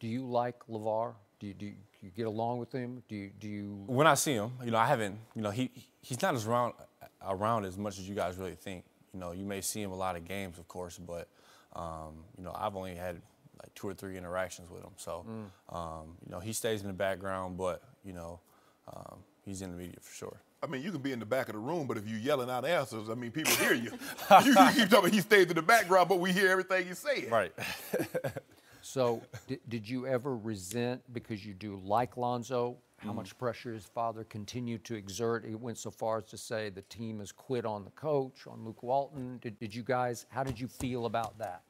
Do you like LaVar? Do you, do you, do you get along with him? Do you, do you when I see him, you know, I haven't, you know, he he's not as around around as much as you guys really think. You know, you may see him a lot of games, of course, but um, you know, I've only had like two or three interactions with him. So, um, you know, he stays in the background, but you know, um, he's in the media for sure. I mean, you can be in the back of the room, but if you're yelling out answers, I mean, people hear you. you, you keep talking, he stays in the background, but we hear everything you say. Right. So, did, did you ever resent because you do like Lonzo? How Mm-hmm. much pressure his father continued to exert? He went so far as to say the team has quit on the coach, on Luke Walton. Did, did you guys? How did you feel about that?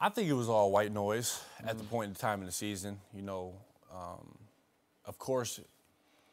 I think it was all white noise at the point in time in the season. You know, um, of course,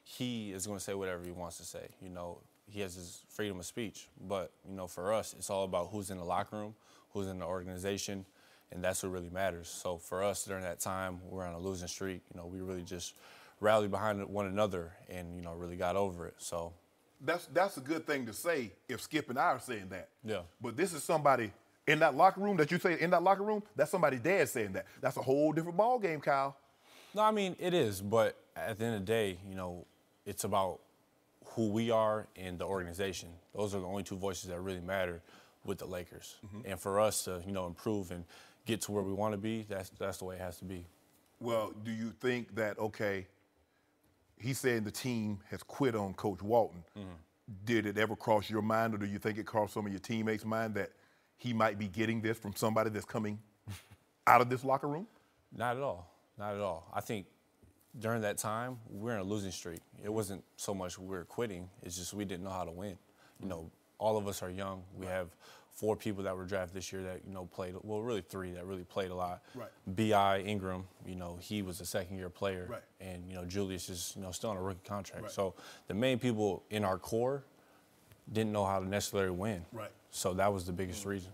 he is going to say whatever he wants to say. You know, he has his freedom of speech. But you know, for us, it's all about who's in the locker room, who's in the organization, and that's what really matters. So for us, during that time, we're on a losing streak. You know, we really just rallied behind one another and you know really got over it. So That's that's a good thing to say if Skip and I are saying that. Yeah. But this is somebody in that locker room that you say in that locker room. That's somebody dad saying that. That's a whole different ball game, Kyle. No, I mean it is, but at the end of the day, you know, it's about who we are and the organization. Those are the only two voices that really matter with the Lakers. And for us to, you know, improve and get to where we want to be, that's that's the way it has to be. Well, do you think that okay? He's saying the team has quit on Coach Walton. Mm-hmm. Did it ever cross your mind, or do you think it crossed some of your teammates' mind that he might be getting this from somebody that's coming out of this locker room? Not at all. Not at all. I think during that time, we were in a losing streak. It wasn't so much we were quitting, it's just we didn't know how to win. You know, all of us are young. We have four people that were drafted this year that, you know, played, well, really three that really played a lot. Right. B.I. Ingram, you know, he was a second year player. Right. And, you know, Julius is, you know, still on a rookie contract. Right. So the main people in our core didn't know how to necessarily win. Right. So that was the biggest reason.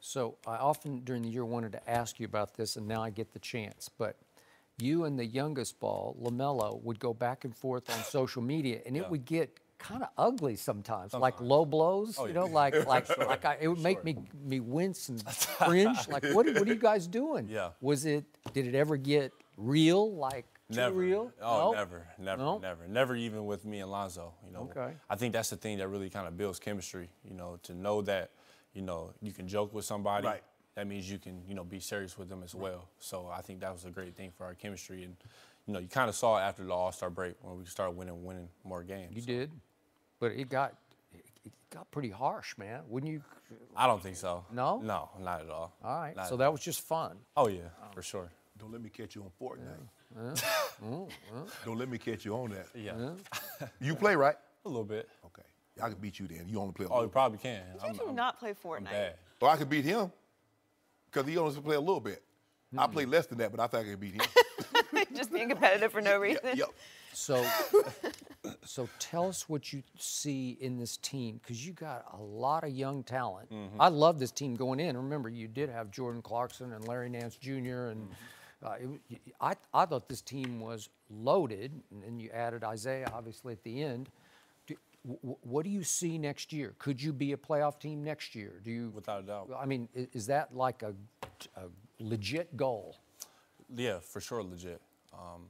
So I often during the year wanted to ask you about this, and now I get the chance. But you and the youngest ball, LaMelo, would go back and forth on social media, and it would get kind of ugly sometimes, like low blows. Oh, you yeah. know, like like like I, it would make me me wince and cringe. Like, what what are you guys doing? Yeah. Was it? Did it ever get real? Like too Never. real? Oh, No? never, never, No? never, never. Even with me and Lonzo, you know. Okay. I think that's the thing that really kind of builds chemistry. You know, to know that, you know, you can joke with somebody. Right. That means you can, you know, be serious with them as well. So I think that was a great thing for our chemistry, and you know, you kind of saw it after the All Star break when we started winning, winning more games. You So did, but it got it got pretty harsh, man. Wouldn't you? I don't think so. No? No, not at all. All right. Not So that all. was just fun. Oh yeah, for sure. Don't let me catch you on Fortnite. Don't let me catch you on that. Yeah, You play right? a little bit. Okay. I can beat you then. You only play a Oh, little you probably can. I I'm, do I'm, not play I'm Fortnite. bad. Or I could beat him because he only play a little bit. I Hmm. play less than that, but I think I can beat him. Just being competitive for no reason. yep. So, so tell us what you see in this team because you got a lot of young talent. Mm-hmm. I love this team going in. Remember, you did have Jordan Clarkson and Larry Nance Jr. and Mm-hmm. Uh, it, I, I thought this team was loaded, and then you added Isaiah obviously at the end. Do, w- what do you see next year? Could you be a playoff team next year? Do you? Without a doubt. I mean, i- is that like a, a legit goal? Yeah, for sure, legit. Um,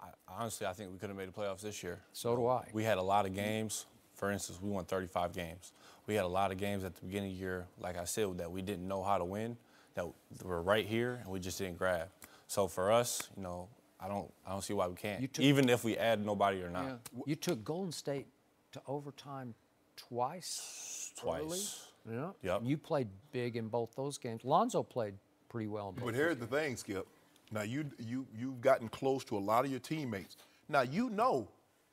I, honestly, I think we could have made the playoffs this year. So do I. We had a lot of games. For instance, we won 35 games. We had a lot of games at the beginning of the year, like I said, that we didn't know how to win, that were right here, and we just didn't grab. So for us, you know, I don't, I don't see why we can't, took- even if we add nobody or not. You took Golden State to overtime twice. early. Twice. Yeah. Yep. You played big in both those games. Lonzo played pretty well in both. But here's the thing, Skip. Now you you you've gotten close to a lot of your teammates. Now you know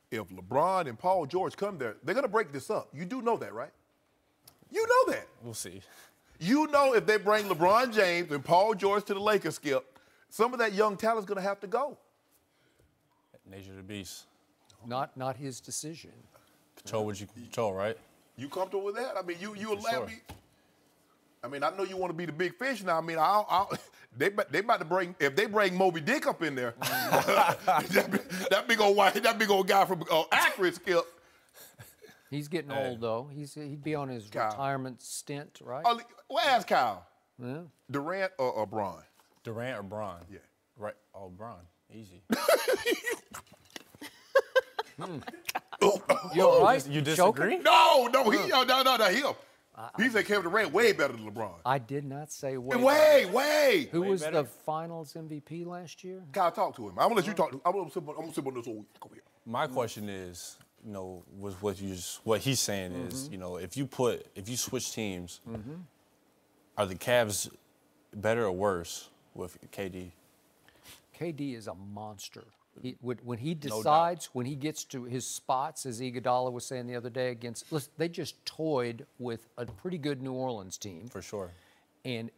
if LeBron and Paul George come there, they're gonna break this up. You do know that, right? You know that. We'll see. You know if they bring LeBron James and Paul George to the Lakers, Skip, some of that young talent's gonna have to go. Nature of the beast. Not not his decision. Control what you can control, right? You comfortable with that? I mean, you you For allow sure. me. I mean, I know you want to be the big fish now. I mean, I'll, I'll, they about- they about to bring if they bring Moby Dick up in there, that, big, that big old white, that big old guy from uh, Akron, Skip. He's getting Hey. old though. He's he'd be on his Kyle. retirement stint, right? Oh, well, ask Kyle. yeah. Durant or, or Bron? Durant or Bron? Yeah. Right. Oh, Bron. Easy. Hmm. You all right? You choking? disagree? No, no, he, no, no, no, no, him. He said Kevin Durant way better than LeBron. I did not say way. Way, way. Who Way was better? the Finals MVP last year? Kyle, talk to him. I'm gonna let you talk. To, I'm gonna sit. on- I'm gonna sit on this old. Come here. My question is, you know, was what you just, what he's saying is, mm-hmm. you know, if you put if you switch teams, mm-hmm. are the Cavs better or worse with KD? KD is a monster. He, when, when he decides, when he gets to his spots, as Iguodala was saying the other day against, listen, they just toyed with a pretty good New Orleans team. For sure. And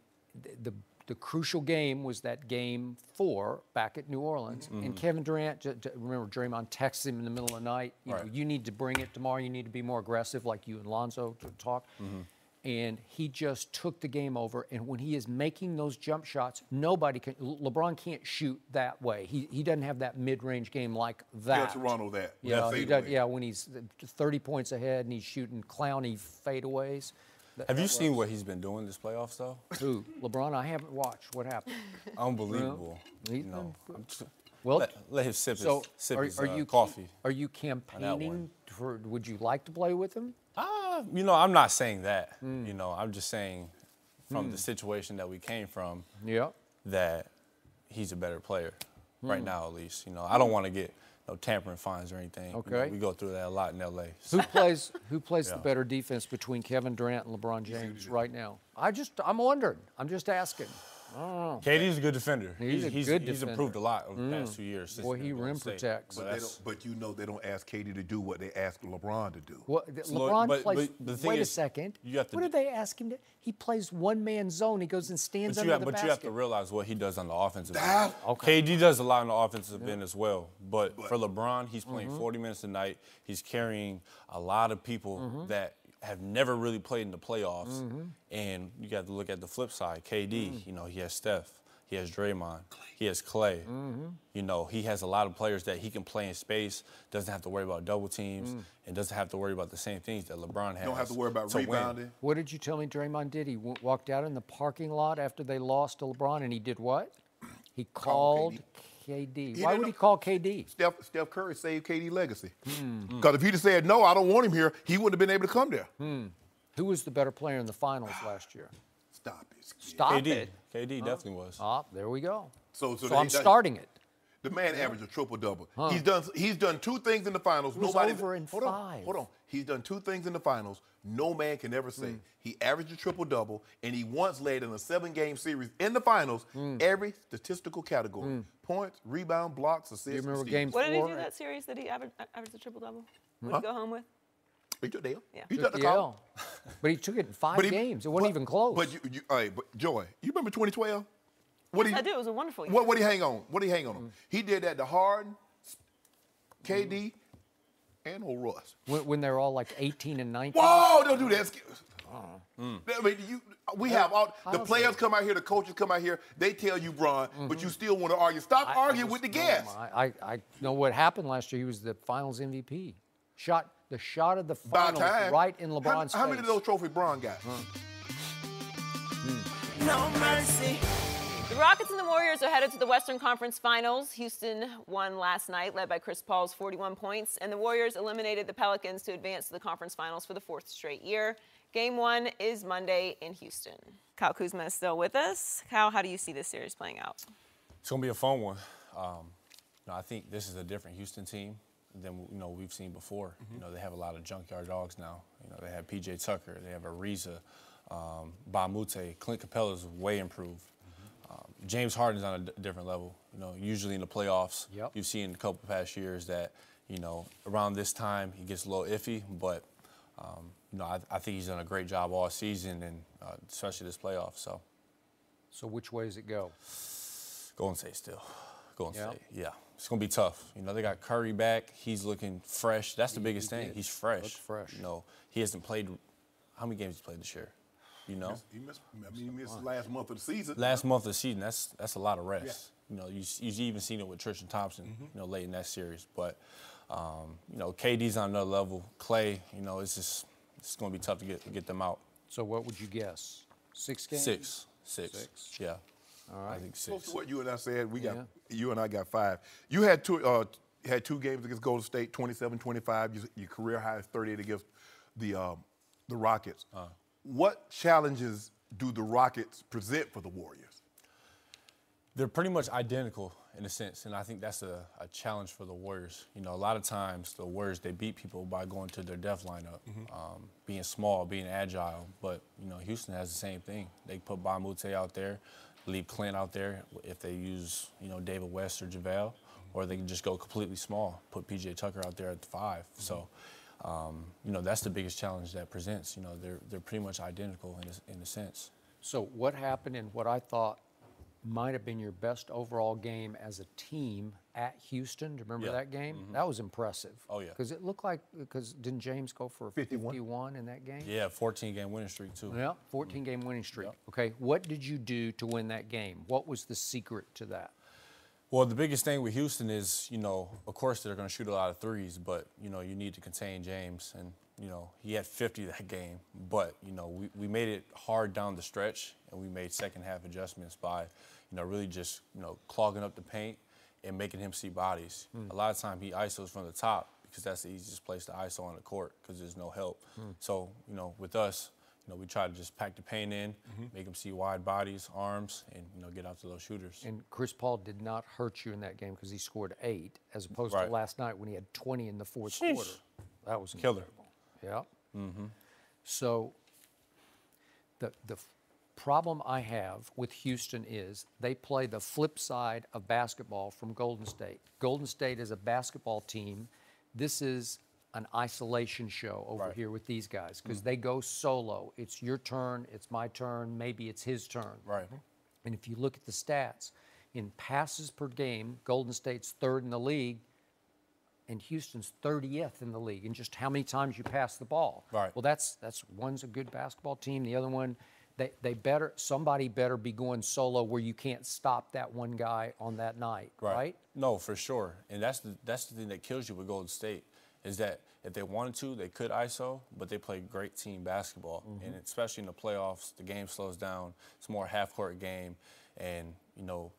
th- the the crucial game was that game four back at New Orleans. Mm-hmm. And Kevin Durant, remember Draymond texts him in the middle of the night. You, know, you need to bring it tomorrow. You need to be more aggressive, like you and Lonzo to talk. Mm-hmm. And he just took the game over. And when he is making those jump shots, nobody can. LeBron can't shoot that way. He, he doesn't have that mid-range game like that. Tell Toronto that. Yeah, That's he does, yeah, when he's 30 points ahead and he's shooting clowny fadeaways. That- Have you that seen works. what he's been doing this playoffs though? Who? LeBron? I haven't watched. What happened? Unbelievable. He- You know, I'm just, Well, let, let him sip so his, sip are, his are uh, you coffee. Are you that campaigning one. for? Would you like to play with him? Uh, you know, I'm not saying that. Hmm. You know, I'm just saying from the situation that we came from Yeah. that he's a better player. right now at least. You know, I don't want to get no tampering fines or anything. You know, Okay. we go through that a lot in LA. Who plays who plays the better defense between Kevin Durant and LeBron James right now? I just I'm wondering. I'm just asking. KD's a good defender. He's a he's, good he's defender. Mm. improved a lot over the past two years. since Boy, he rim State. protects. But They but you know they don't ask KD to do what they ask LeBron to do. What, th- LeBron but- plays. but the thing wait a second. you have to what do- did they ask him to? He plays one man zone. He goes and stands But, under you have, the but basket. you have to realize what he does on the offensive That- end. KD does a lot on the offensive end as well. But, for LeBron, he's playing Mm-hmm. 40 minutes a night. He's carrying a lot of people Mm-hmm. that have never really played in the playoffs. And you got to look at the flip side. KD, Mm. you know, he has Steph. He has Draymond. He has Clay. Mm-hmm. You know, he has a lot of players that he can play in space, doesn't have to worry about double teams, Mm. and doesn't have to worry about the same things that LeBron has. Don't have to worry about to win. rebounding. What did you tell me Draymond did? He w- walked out in the parking lot after they lost to LeBron, and he did what? He called Called KD. He Why would know- he call KD? Steph, Steph Curry saved KD legacy. Hmm. Because if he'd have said no, I don't want him here, he wouldn't have been able to come there. Hmm. Who was the better player in the finals last year? Stop it. Stop KD, it. KD definitely was. Ah, there we go. So, So they- I'm starting it. The man averaged a triple double. He's done. He's done two things in the finals. was Nobody. over in hold five. on. Hold on. He's done two things in the finals. No man can ever say. Mm. He averaged a triple double, and he once led in a seven-game series in the finals mm. every statistical category: mm. points, rebound, blocks, assists. Do you remember and steals. What did he do that series that he averaged, averaged a triple double? What did he go home with? He took the L. Yeah. He Took took the the call. L. But he took it in five he- games. It wasn't but- even close. But you, you, all right, but Joy, you remember 2012? What Yes, he, I do. It was a wonderful year. What what he hang on? What he hang on? him? He did that to Harden, KD, mm-hmm. and old Russ. when, when they're all like 18 and 19. Whoa! Don't do that. I uh-uh. mm. mean, you, we have all the How's players come out here, the coaches come out here. They tell you, Bron, but you mm-hmm. still want to argue. Stop I- I arguing with the just- guests. I, I, I know what happened last year. He was the Finals MVP. Shot the shot of the About finals right in How- LeBron's How, face. many of those trophies Bron got? No mercy. The Rockets and the Warriors are headed to the Western Conference Finals. Houston won last night, led by Chris Paul's 41 points, and the Warriors eliminated the Pelicans to advance to the conference finals for the fourth straight year. Game one is Monday in Houston. Kyle Kuzma is still with us. Kyle, how do you see this series playing out? It's gonna be a fun one. Um, you know, I think this is a different Houston team than you know we've seen before. You know, they have a lot of junkyard dogs now. You know, they have PJ Tucker, they have Ariza, um, Mbah a Moute, Clint Capela's way improved. Um, James Harden's on a different level. You know, usually in the playoffs, Yep. you've seen a couple past years that you know around this time he gets a little iffy, but um, you know I, I think he's done a great job all season and uh, especially this playoff. So. So which way does it go? Golden State still. Golden Yeah. State. Yeah. It's gonna be tough. You know, they got Curry back. He's looking fresh. That's the biggest thing. did. He's fresh. Looked fresh. You know, he hasn't played how many games he played this year? You know? He missed, I mean, he missed the last month of the season. Last month of the season, that's that's a lot of rest. You know, you you've even seen it with Tristan Thompson, Mm-hmm. you know, late in that series. But um, you know, KD's on another level. Clay, you know, it's just it's gonna be tough to get get them out. So what would you guess? Six games? Six. Six. Six. Yeah. All right. I think Close six. to what you and I said. We got Yeah. you and I got five. You had two uh, had two games against Golden State, 27-25. Your, your career high is 38 against the um, the Rockets. Uh. What challenges do the Rockets present for the Warriors? they're pretty much identical in a sense, and I think that's a, a challenge for the Warriors. You know, a lot of times the Warriors they beat people by going to their depth lineup, mm-hmm. um, being small, being agile. But you know, Houston has the same thing. They put Mbah a Moute out there, leave Clint out there if they use you know David West or JaVale, mm-hmm. or they can just go completely small, put PJ Tucker out there at the 5 mm-hmm. So. Um, you know that's the biggest challenge that presents. You know they're they're pretty much identical in a, in a sense. So what happened in what I thought might have been your best overall game as a team at Houston? Do you remember Yeah. that game? That was impressive. Oh, yeah. Because it looked like because didn't James go for 51. 51 in that game? Yeah, 14 game winning streak too. Yeah, 14 game winning streak. Okay, what did you do to win that game? What was the secret to that? Well, the biggest thing with Houston is, you know, of course they're going to shoot a lot of threes, but you know you need to contain James, and you know he had 50 that game. But you know we, we made it hard down the stretch, and we made second half adjustments by, you know, really just you know clogging up the paint and making him see bodies. Hmm. A lot of time he isos from the top because that's the easiest place to iso on the court because there's no help. Hmm. So you know with us, know, we try to just pack the paint in, mm-hmm. make them see wide bodies, arms, and you know, get out to those shooters. And Chris Paul did not hurt you in that game because he scored eight, as opposed Right. to last night when he had 20 in the fourth Sheesh. quarter. That was Killer. incredible. Yeah. Mm-hmm. So the the problem I have with Houston is they play the flip side of basketball from Golden State. Golden State is a basketball team. This is an isolation show over Right. here with these guys because mm. they go solo. It's your turn, it's my turn, maybe it's his turn. Right. And if you look at the stats, in passes per game, Golden State's third in the league, and Houston's 30th in the league. And just how many times you pass the ball. Right. Well, that's that's one's a good basketball team. The other one, they they better somebody better be going solo where you can't stop that one guy on that night. Right. No, for sure. And that's the that's the thing that kills you with Golden State is that if they wanted to, they could ISO, but they play great team basketball. And mm-hmm. especially in the playoffs, the game slows down. It's more half court game, and you know,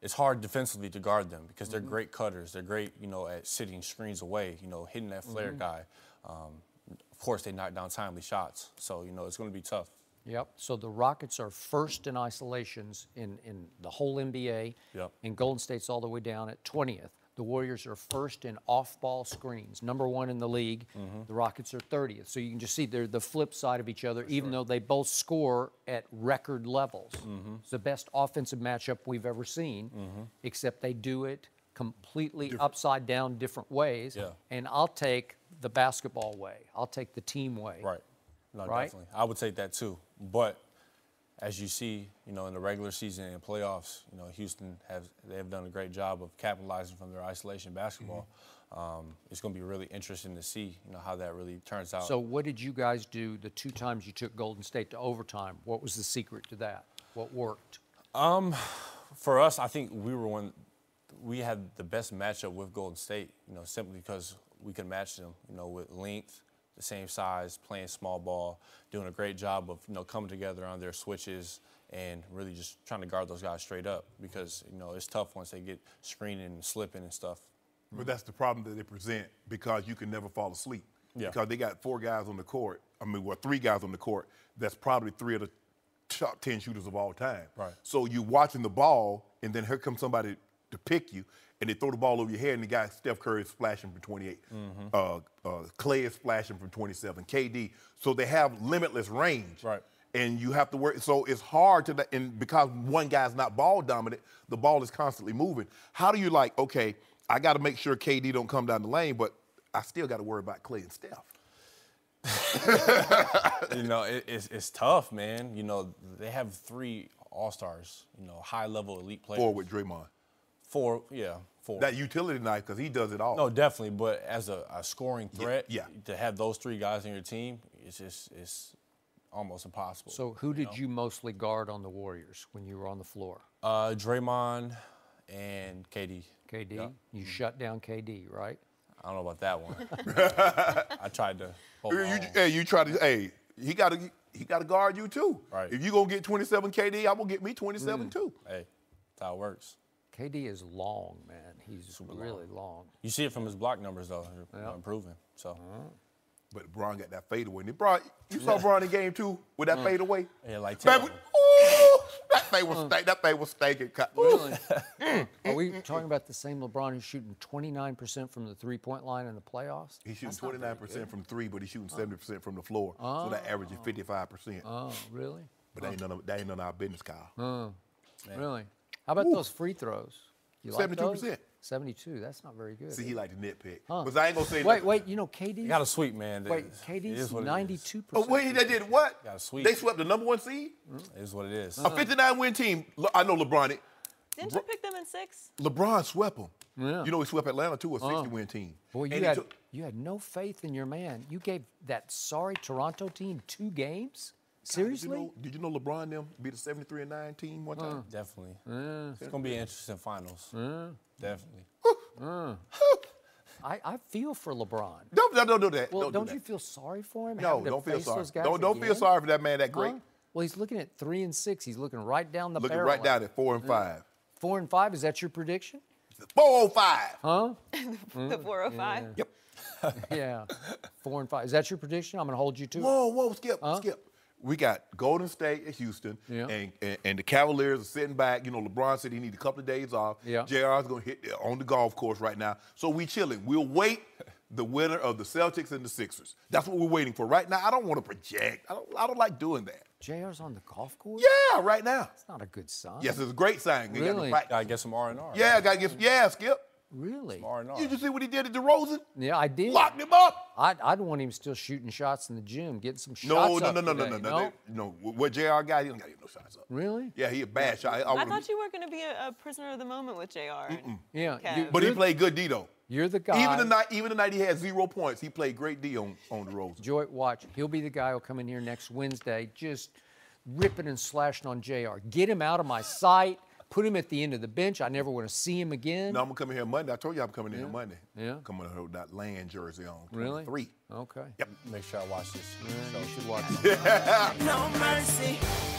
it's hard defensively to guard them because they're mm-hmm. great cutters. They're great, you know, at sitting screens away. You know, hitting that flare mm-hmm. guy. Um, of course, they knock down timely shots. So you know, it's going to be tough. Yep. So the Rockets are first in isolations in, in the whole NBA. Yep. And Golden State's all the way down at 20th. The Warriors are first in off ball screens, number one in the league. Mm-hmm. The Rockets are 30th. So you can just see they're the flip side of each other, even though they both score at record levels. Mm-hmm. It's the best offensive matchup we've ever seen, mm-hmm. except they do it completely upside down different ways. Yeah. And I'll take the basketball way, I'll take the team way. Right. No, Right? definitely. I would take that too. But as you see, you know, in the regular season and playoffs, you know, Houston have they have done a great job of capitalizing from their isolation basketball. Um, it's going to be really interesting to see, you know, how that really turns out. So, what did you guys do the two times you took Golden State to overtime? What was the secret to that? What worked? for us, I think we were one. We had the best matchup with Golden State, you know, simply because we could match them, you know, with length, the same size, playing small ball, doing a great job of, you know, coming together on their switches and really just trying to guard those guys straight up because, you know, it's tough once they get screening and slipping and stuff. But that's the problem that they present because you can never fall asleep. Yeah. Because they got four guys on the court. I mean, well, three guys on the court. That's probably three of the top ten shooters of all time. Right. So you're watching the ball, and then here comes somebody to pick you, and they throw the ball over your head, and the guy Steph Curry is splashing from 28. Mm-hmm. Uh, uh, Clay is splashing from 27. KD. So they have limitless range. Right. And you have to work. So it's hard to, and because one guy's not ball dominant, the ball is constantly moving. How do you like? Okay, I got to make sure KD don't come down the lane, but I still got to worry about Clay and Steph. you know, it, it's, it's tough, man. You know, they have three All Stars, you know, high level elite players. Or with Draymond. Four, yeah, four. That utility knife because he does it all. No, definitely. But as a, a scoring threat, yeah. to have those three guys on your team, it's just it's almost impossible. So, who did you mostly guard on the Warriors when you were on the floor? uh, Draymond and KD. KD. Yeah. You shut down KD, right? I don't know about that one. I tried to hold You, my hey, you try to. Hey, he got to. He got to guard you too. Right. If you gonna get 27 KD, I'm gonna get me 27 too. Hey, that's how it works. KD is long, man. He's really long. You see it from his block numbers though, you know, improving. So But Bron got that fadeaway. And Bron, you saw Bron in game two with that mm. fadeaway. yeah, like Baby, Taylor. ooh, that thing was mm. stank. That thing was stinking. Ooh. Are we talking about the same LeBron who's shooting 29% from the three point line in the playoffs? He's shooting 29% from three, but he's shooting 70% from the floor. So that averages 55%. Oh, really? but that ain't, none of, that ain't none of our business, Kyle. Really? How about those free throws? You like 72%. those? 72. That's not very good. See, he like to nitpick. But I ain't gonna say wait, nothing. wait. You know, KD. You got a sweep, man. Wait, It is KD's what it is. 92%. Oh, wait, they did what? Got a sweep. They swept the number one seed? Mm, it is what it is. A 59 win team. I know LeBron. It. Didn't you pick them in six? LeBron swept them. Yeah. You know he swept Atlanta too, a uh-huh. 60 win team. Boy, you And had, took- you had no faith in your man. You gave that sorry Toronto team two games? Seriously? Did you, know, did you know LeBron them beat a 73 and 9 team one time? Mm. Definitely. Mm. It's gonna be an interesting finals. Mm. Definitely. I, I feel for LeBron. Don't, don't, don't do that. Well, don't, don't, do you that. feel sorry for him? No, don't feel sorry. Don't, don't feel sorry for that man that great. Huh? Well, he's looking at three and six. He's looking right down the Looking barrel. right down at four and five. Four and five. Is that your prediction? 405. Huh? The 405. Yep. yeah. Four and five. Is that your prediction? I'm going to hold you to it. Whoa, whoa, Skip, Skip. We got Golden State at Houston, Yeah. and, and and the Cavaliers are sitting back. You know, LeBron said he needs a couple of days off. Yeah. JR is going to hit on the golf course right now, so we chilling. We'll wait the winner of the Celtics and the Sixers. That's what we're waiting for right now. I don't want to project. I don't. I don't like doing that. JR's on the golf course? Yeah, right now. It's not a good sign. Yes, it's a great sign. He got to Really? practice. Gotta get some R and R. Yeah, I got to get. Yeah, Skip. Really? R and R. You just see what he did to DeRozan? Yeah, I did. Locked him up. I'd, I'd want him still shooting shots in the gym, getting some shots No, no, up no, no, no, today. no, no, no. No, what JR got, he don't got get no shots up. Really? Yeah, he a bad shot. I, I would've- thought you were going to be a, a prisoner of the moment with JR. Yeah. Kev. you- But he played good D though. You're the guy. Even the night, even the night he had zero points, he played great D on on DeRozan. Joy, watch. He'll be the guy who'll come in here next Wednesday, just ripping and slashing on JR. Get him out of my sight. Put him at the end of the bench. I never want to see him again. No, I'm gonna come in here Monday. I told you I'm coming in here Monday. Yeah. Coming here with that land jersey on. Really? Three. Okay. Yep. Make sure I watch this. Yeah, you should watch. Yeah. No mercy.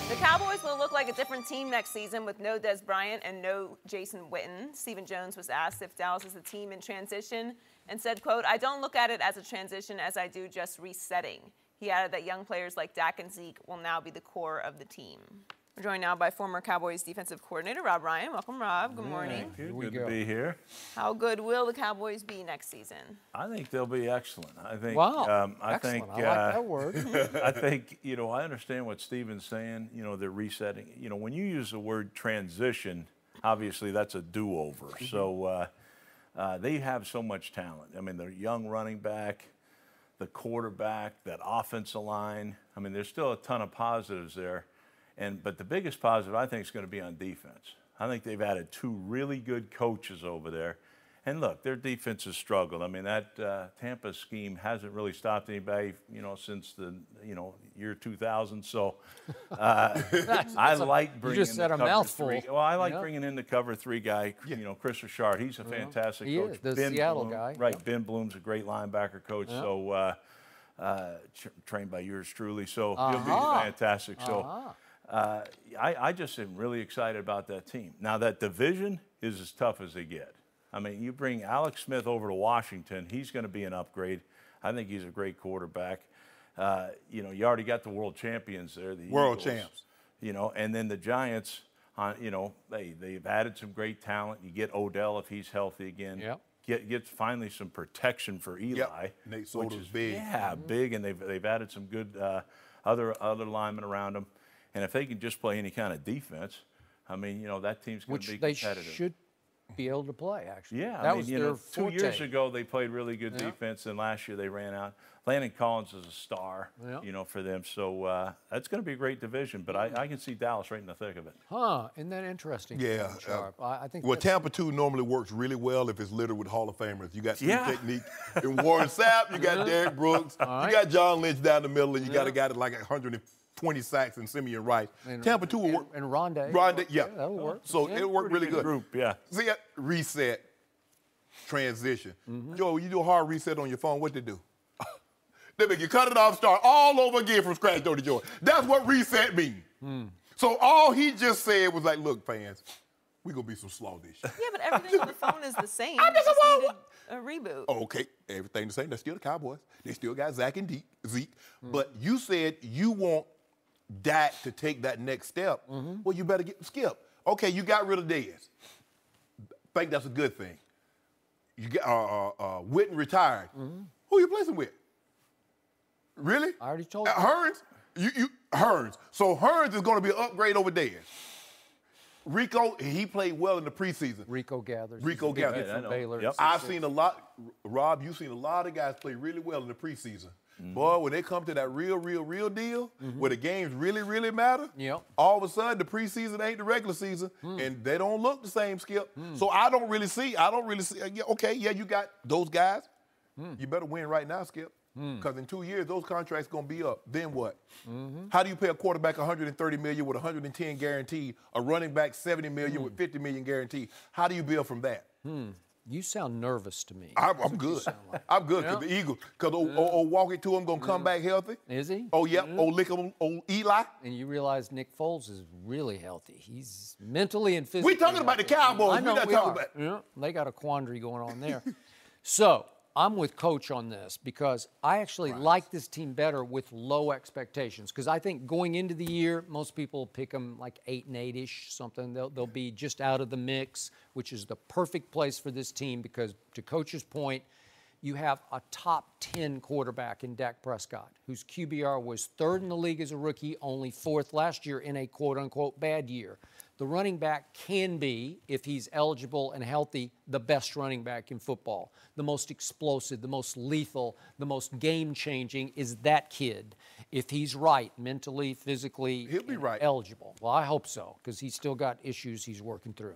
The Cowboys will look like a different team next season with no Dez Bryant and no Jason Witten. Stephen Jones was asked if Dallas is a team in transition and said, quote, I don't look at it as a transition as I do just resetting. He added that young players like Dak and Zeke will now be the core of the team. We're joined now by former Cowboys defensive coordinator Rob Ryan. Welcome, Rob. Good morning. Good, we good go. to be here. How good will the Cowboys be next season? I think they'll be excellent. I think. Wow. Um, I Excellent. think. I like uh, that word. I think you know. I understand what Stephen's saying. You know, they're resetting. You know, when you use the word transition, obviously that's a do-over. So uh, uh, they have so much talent. I mean, they're young running back, the quarterback, that offensive line. I mean, there's still a ton of positives there. And but the biggest positive I think is going to be on defense. I think they've added two really good coaches over there. And look, their defense has struggled. I mean, that uh, Tampa scheme hasn't really stopped anybody, you know, since the you know year 2000. So uh, I like bringing you just in said the a cover mouthful. three. Well, I like Yeah. bringing in the cover three guy. You know, Kris Richard. He's a fantastic he coach. the Seattle Bloom- guy. right? Yeah. Ben Bloom's a great linebacker coach. So. Uh, uh, tr- trained by yours truly, so he'll Uh-huh. be fantastic. So uh, I, I just am really excited about that team. Now that division is as tough as they get. I mean, you bring Alex Smith over to Washington, he's going to be an upgrade. I think he's a great quarterback. Uh, you know, you already got the world champions there, the World Eagles, champs. You know, and then the Giants. Uh, you know, they they've added some great talent. You get Odell if he's healthy again. Yep. Get get finally some protection for Eli. Nate which is big. Yeah, big, and they've they've added some good uh, other other linemen around them. And if they can just play any kind of defense, I mean, you know, that team's going to be competitive. they competitive. should be able to play, actually. Yeah, that I mean, was you their know, two years ago they played really good defense, and last year they ran out. Landon Collins is a star, Yeah. you know, for them. So uh, that's going to be a great division. But I, I can see Dallas right in the thick of it. Huh? Isn't that interesting? Yeah. Coach Sharp? I, I think. Well, Tampa 2 normally works really well if it's littered with Hall of Famers. You got Steve Yeah. Technique and Warren Sapp, you got Derrick Brooks, right. you got John Lynch down the middle, and you got a guy that like 120 sacks and Simeon Rice. And- Tampa 2 will and- work. and Rondé. Rondé, yeah. Yeah, that'll work. So Yeah. it'll work really good. Group, yeah. See, reset, transition. Mm-hmm. Joe, you do a hard reset on your phone, what they do? they make you cut it off, start all over again from scratch, don't they, Joe? That's what reset means. Hmm. So all he just said was like, look, fans, we gonna be some slow this year. Yeah, but everything on the phone is the same. I'm just just a a reboot. Okay, everything the same. They're still the Cowboys. They still got Zach and Deke, Zeke. Hmm. But you said you want Dak to take that next step. Mm-hmm. Well, you better get Skip. Okay, you got rid of Dez. Think that's a good thing. You got uh, uh, uh, Witten retired. Who you placing with? Really? Mm-hmm. I already told Uh, you. Hurns. You, you Hurns. So Hurns is going to be an upgrade over Dez. Rico, he played well in the preseason. Rico Gathers. Rico He's a big Gathers. Right, from know. Baylor. Yep. I've seen a lot, Rob. You've seen a lot of guys play really well in the preseason. Mm-hmm. Boy, when they come to that real, real, real deal, mm-hmm. where the games really, really matter, Yep. all of a sudden the preseason ain't the regular season, mm. and they don't look the same, Skip. Mm. So I don't really see. I don't really see. uh, yeah, okay, yeah, you got those guys. Mm. You better win right now, Skip. Because in two years, those contracts gonna be up. Then what? Mm-hmm. How do you pay a quarterback 130 million with 110 guaranteed, a running back 70 million with 50 million guaranteed? How do you build from that? Hmm. You sound nervous to me. I'm, I'm good. I'm good because the Eagles, because old, old, old Walkie to him gonna come back healthy. Is he? Oh yep, old oh, lick him, old Eli. And you realize Nick Foles is really healthy. He's mentally and physically. We talking about the. Cowboys. I know not we talking are. about- Yeah, they got a quandary going on there. so I'm with Coach on this because I actually like this team better with low expectations. Because I think going into the year, most people pick them like eight and eight ish, something. They'll, they'll be just out of the mix, which is the perfect place for this team because, to Coach's point, you have a top 10 quarterback in Dak Prescott, whose QBR was third in the league as a rookie, only fourth last year in a quote unquote bad year. The running back can be, if he's eligible and healthy, the best running back in football. The most explosive, the most lethal, the most game changing is that kid. If he's right, mentally, physically, He'll be right. eligible. Well, I hope so, because he's still got issues he's working through.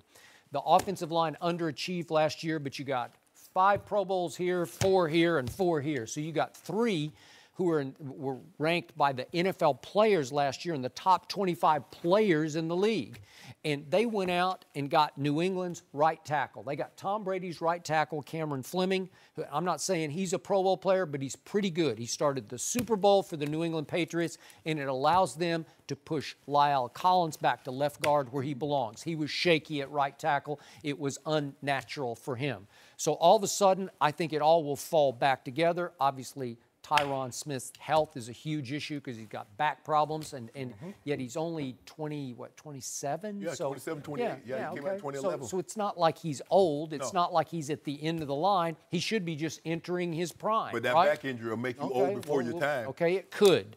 The offensive line underachieved last year, but you got five Pro Bowls here, four here, and four here. So you got three who were, in, were ranked by the NFL players last year in the top 25 players in the league. And they went out and got New England's right tackle. They got Tom Brady's right tackle, Cameron Fleming. I'm not saying he's a Pro Bowl player, but he's pretty good. He started the Super Bowl for the New England Patriots, and it allows them to push La'el Collins back to left guard where he belongs. He was shaky at right tackle. It was unnatural for him. So all of a sudden, I think it all will fall back together. Obviously, Tyron Smith's health is a huge issue because he's got back problems, and, and yet he's only 20, what, 27? Mm-hmm. Yeah, 27, 28. Yeah, he came out okay. 2011. So, so it's not like he's old. It's No. not like he's at the end of the line. He should be just entering his prime. But that right? back injury will make you Okay, old before well, your time. Okay, it could.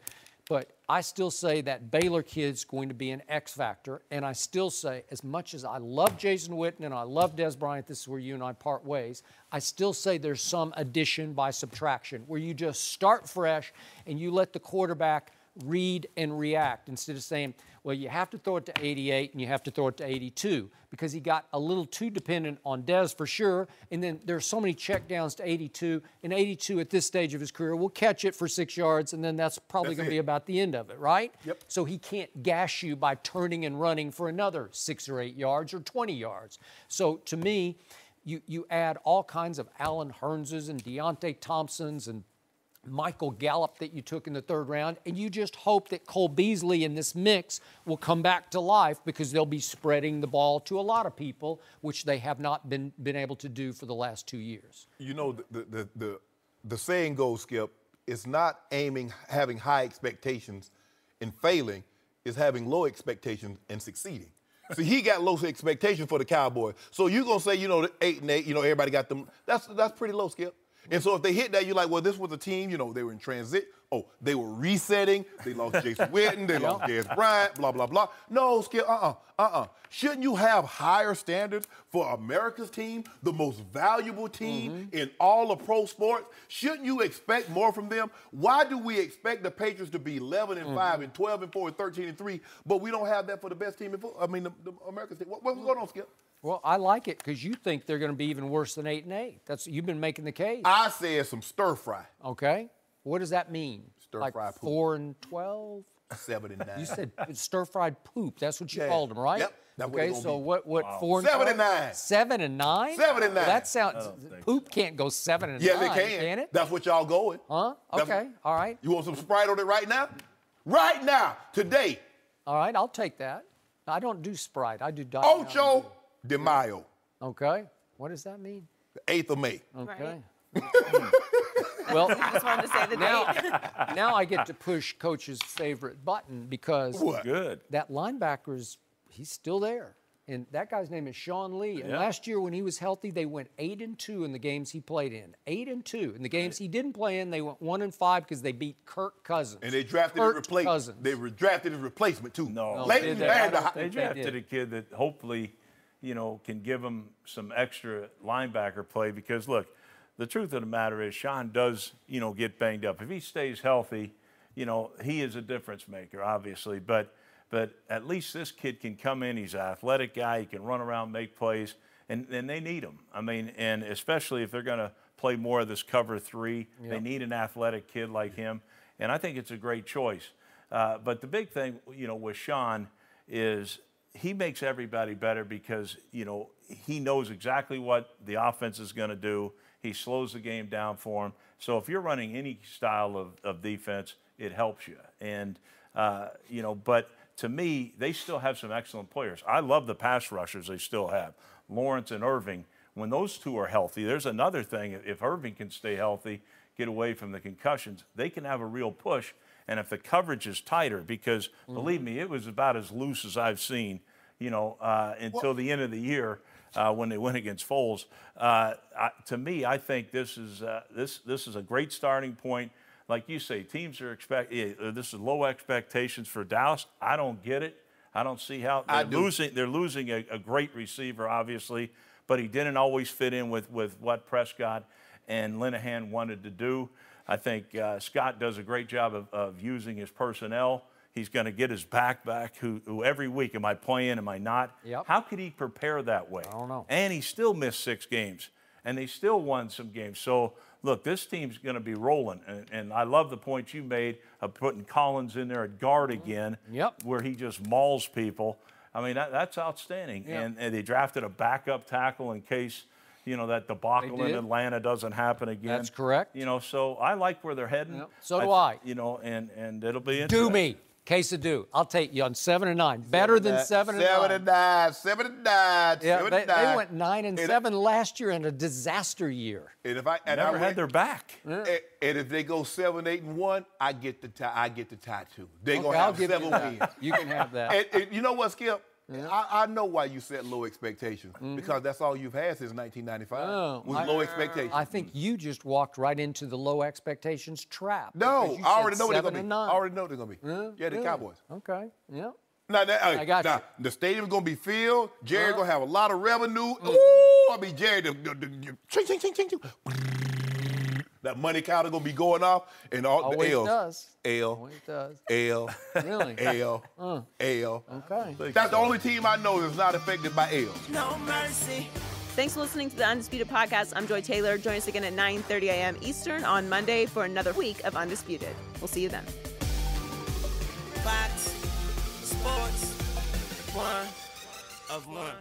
I still say that Baylor kid's going to be an X factor. And I still say, as much as I love Jason Witten and I love Dez Bryant, this is where you and I part ways, I still say there's some addition by subtraction where you just start fresh and you let the quarterback read and react instead of saying, well, you have to throw it to 88 and you have to throw it to 82 because he got a little too dependent on Dez for sure. And then there's so many checkdowns to 82, and 82 at this stage of his career will catch it for six yards, and then that's probably going to be about the end of it, right? Yep. So he can't gash you by turning and running for another six or eight yards or 20 yards. So to me, you, you add all kinds of Allen Hurnses and Deonte Thompsons and Michael Gallup that you took in the third round, and you just hope that Cole Beasley in this mix will come back to life because they'll be spreading the ball to a lot of people, which they have not been, been able to do for the last two years. You know, the, the, the, the, the saying goes, Skip, it's not aiming, having high expectations and failing, is having low expectations and succeeding. See, he got low expectations for the Cowboys. So you're gonna say, you know, eight and eight, you know, everybody got them. That's that's pretty low, Skip. And so if they hit that, you're like, well, this was a team, you know, they were in transit. Oh, they were resetting. They lost Jason Witten. They lost Dez Bryant, blah, blah, blah. No, Skip, uh-uh, uh-uh. Shouldn't you have higher standards for America's team, the most valuable team mm-hmm. in all of pro sports? Shouldn't you expect more from them? Why do we expect the Patriots to be 11 and 5 mm-hmm. and 12 and 4 and 13 and 3, but we don't have that for the best team in football? I mean, the, the America's team. What, what's going on, Skip? Well, I like it because you think they're going to be even worse than eight and eight. That's you've been making the case. I said some stir fry, Okay, what does that mean? Stir like fry poop. four and twelve? seven and nine. You said stir fried poop. That's what you Yeah. called them, right? Yep, that's what okay, so be. what? What? Four and Seven 12? and nine. Seven and nine. Seven and Well, nine. that sounds. think Poop can't go seven and Yeah, nine. they can. Can it? That's what y'all going. Huh? That's- Okay. All right. You want some Sprite on it right now? Right now, today. All right. I'll take that. I don't do Sprite. I do Diet Ocho de Mayo, Okay. What does that mean? the 8th of May. Okay. Right. well, I just wanted to say the now, date. now I get to push Coach's favorite button because What? Good. that linebacker's he's still there. And that guy's name is Sean Lee. And Yeah. last year when he was healthy, they went eight and two in the games he played in. Eight and two. In the games he didn't play in, they went one and five because they beat Kirk Cousins. And they drafted Kirk his replacement. Cousins. They re- drafted his replacement too. No. No, Leighton they? Vander They think they drafted did. a kid that hopefully, you know, can give them some extra linebacker play because look, the truth of the matter is Sean does, you know, get banged up. If he stays healthy, you know, he is a difference maker, obviously. But but at least this kid can come in. He's an athletic guy. He can run around, make plays, and, and they need him. I mean, and especially if they're going to play more of this cover three, they need an athletic kid like him. And I think it's a great choice. Uh, but the big thing, you know, with Sean is he makes everybody better because you know he knows exactly what the offense is going to do. He slows the game down for him. So if you're running any style of, of defense, it helps you. And uh, you know, but to me, they still have some excellent players. I love the pass rushers they still have. Lawrence and Irving When those two are healthy, there's another thing. If Irving can stay healthy, get away from the concussions, they can have a real push. And if the coverage is tighter, because mm-hmm. believe me, it was about as loose as I've seen, you know, uh, until well, the end of the year uh, when they went against Foles. Uh, I, to me, I think this is uh, this this is a great starting point. Like you say, teams are expect. Uh, this is low expectations for Dallas. I don't get it. I don't see how they're losing. They're losing a, a, great receiver, obviously, but he didn't always fit in with with what Prescott and Linehan wanted to do. I think uh, Scott does a great job of, of using his personnel. He's going to get his back back. Who, who, every week, am I playing? Am I not? Yep. How could he prepare that way? I don't know. And he still missed six games, and they still won some games. So look, this team's going to be rolling. And, and, I love the point you made of putting Collins in there at guard mm-hmm. again, yep. where he just mauls people. I mean, that, that's outstanding. Yep. And, and, they drafted a backup tackle in case, you know, that debacle in Atlanta doesn't happen again. That's correct. You know, so I like where they're heading. Yep. So do I. You know, and, and it'll be interesting. Do me. Case of do. I'll take you on seven and nine. Better than seven and seven nine. And nine. Seven and nine. Yeah, seven they, and nine. they went nine and, and seven last year in a disaster year. And if I and never I had their back. Yeah. And, and, if they go seven, eight, and one, I get the tie. I get the tie too. They okay, gonna I'll have seven you wins. You can have that. and, and you know what, Skip? Yeah. I, I, know why you set low expectations mm-hmm. because that's all you've had since 1995 oh, was I, low expectations. I think you just walked right into the low expectations trap. No, I already know they're going to be. I already know they're going to be. Yeah, yeah the really? Cowboys. Okay. Yeah. Now, that, I got now, you. the stadium's gonna be filled. Jerry's uh, gonna have a lot of revenue. Mm. Ooh, I mean Jerry, the, the, the, ching, ching, ching, ching, ching. That money counter gonna be going off, and all Always the L's. does. L. Always does. L. Really? L. Uh. L. Okay. That's the only team I know that's not affected by L. No mercy. Thanks for listening to the Undisputed Podcast. I'm Joy Taylor. Join us again at 9:30 a.m. Eastern on Monday for another week of Undisputed. We'll see you then. Fox Sports, one of one.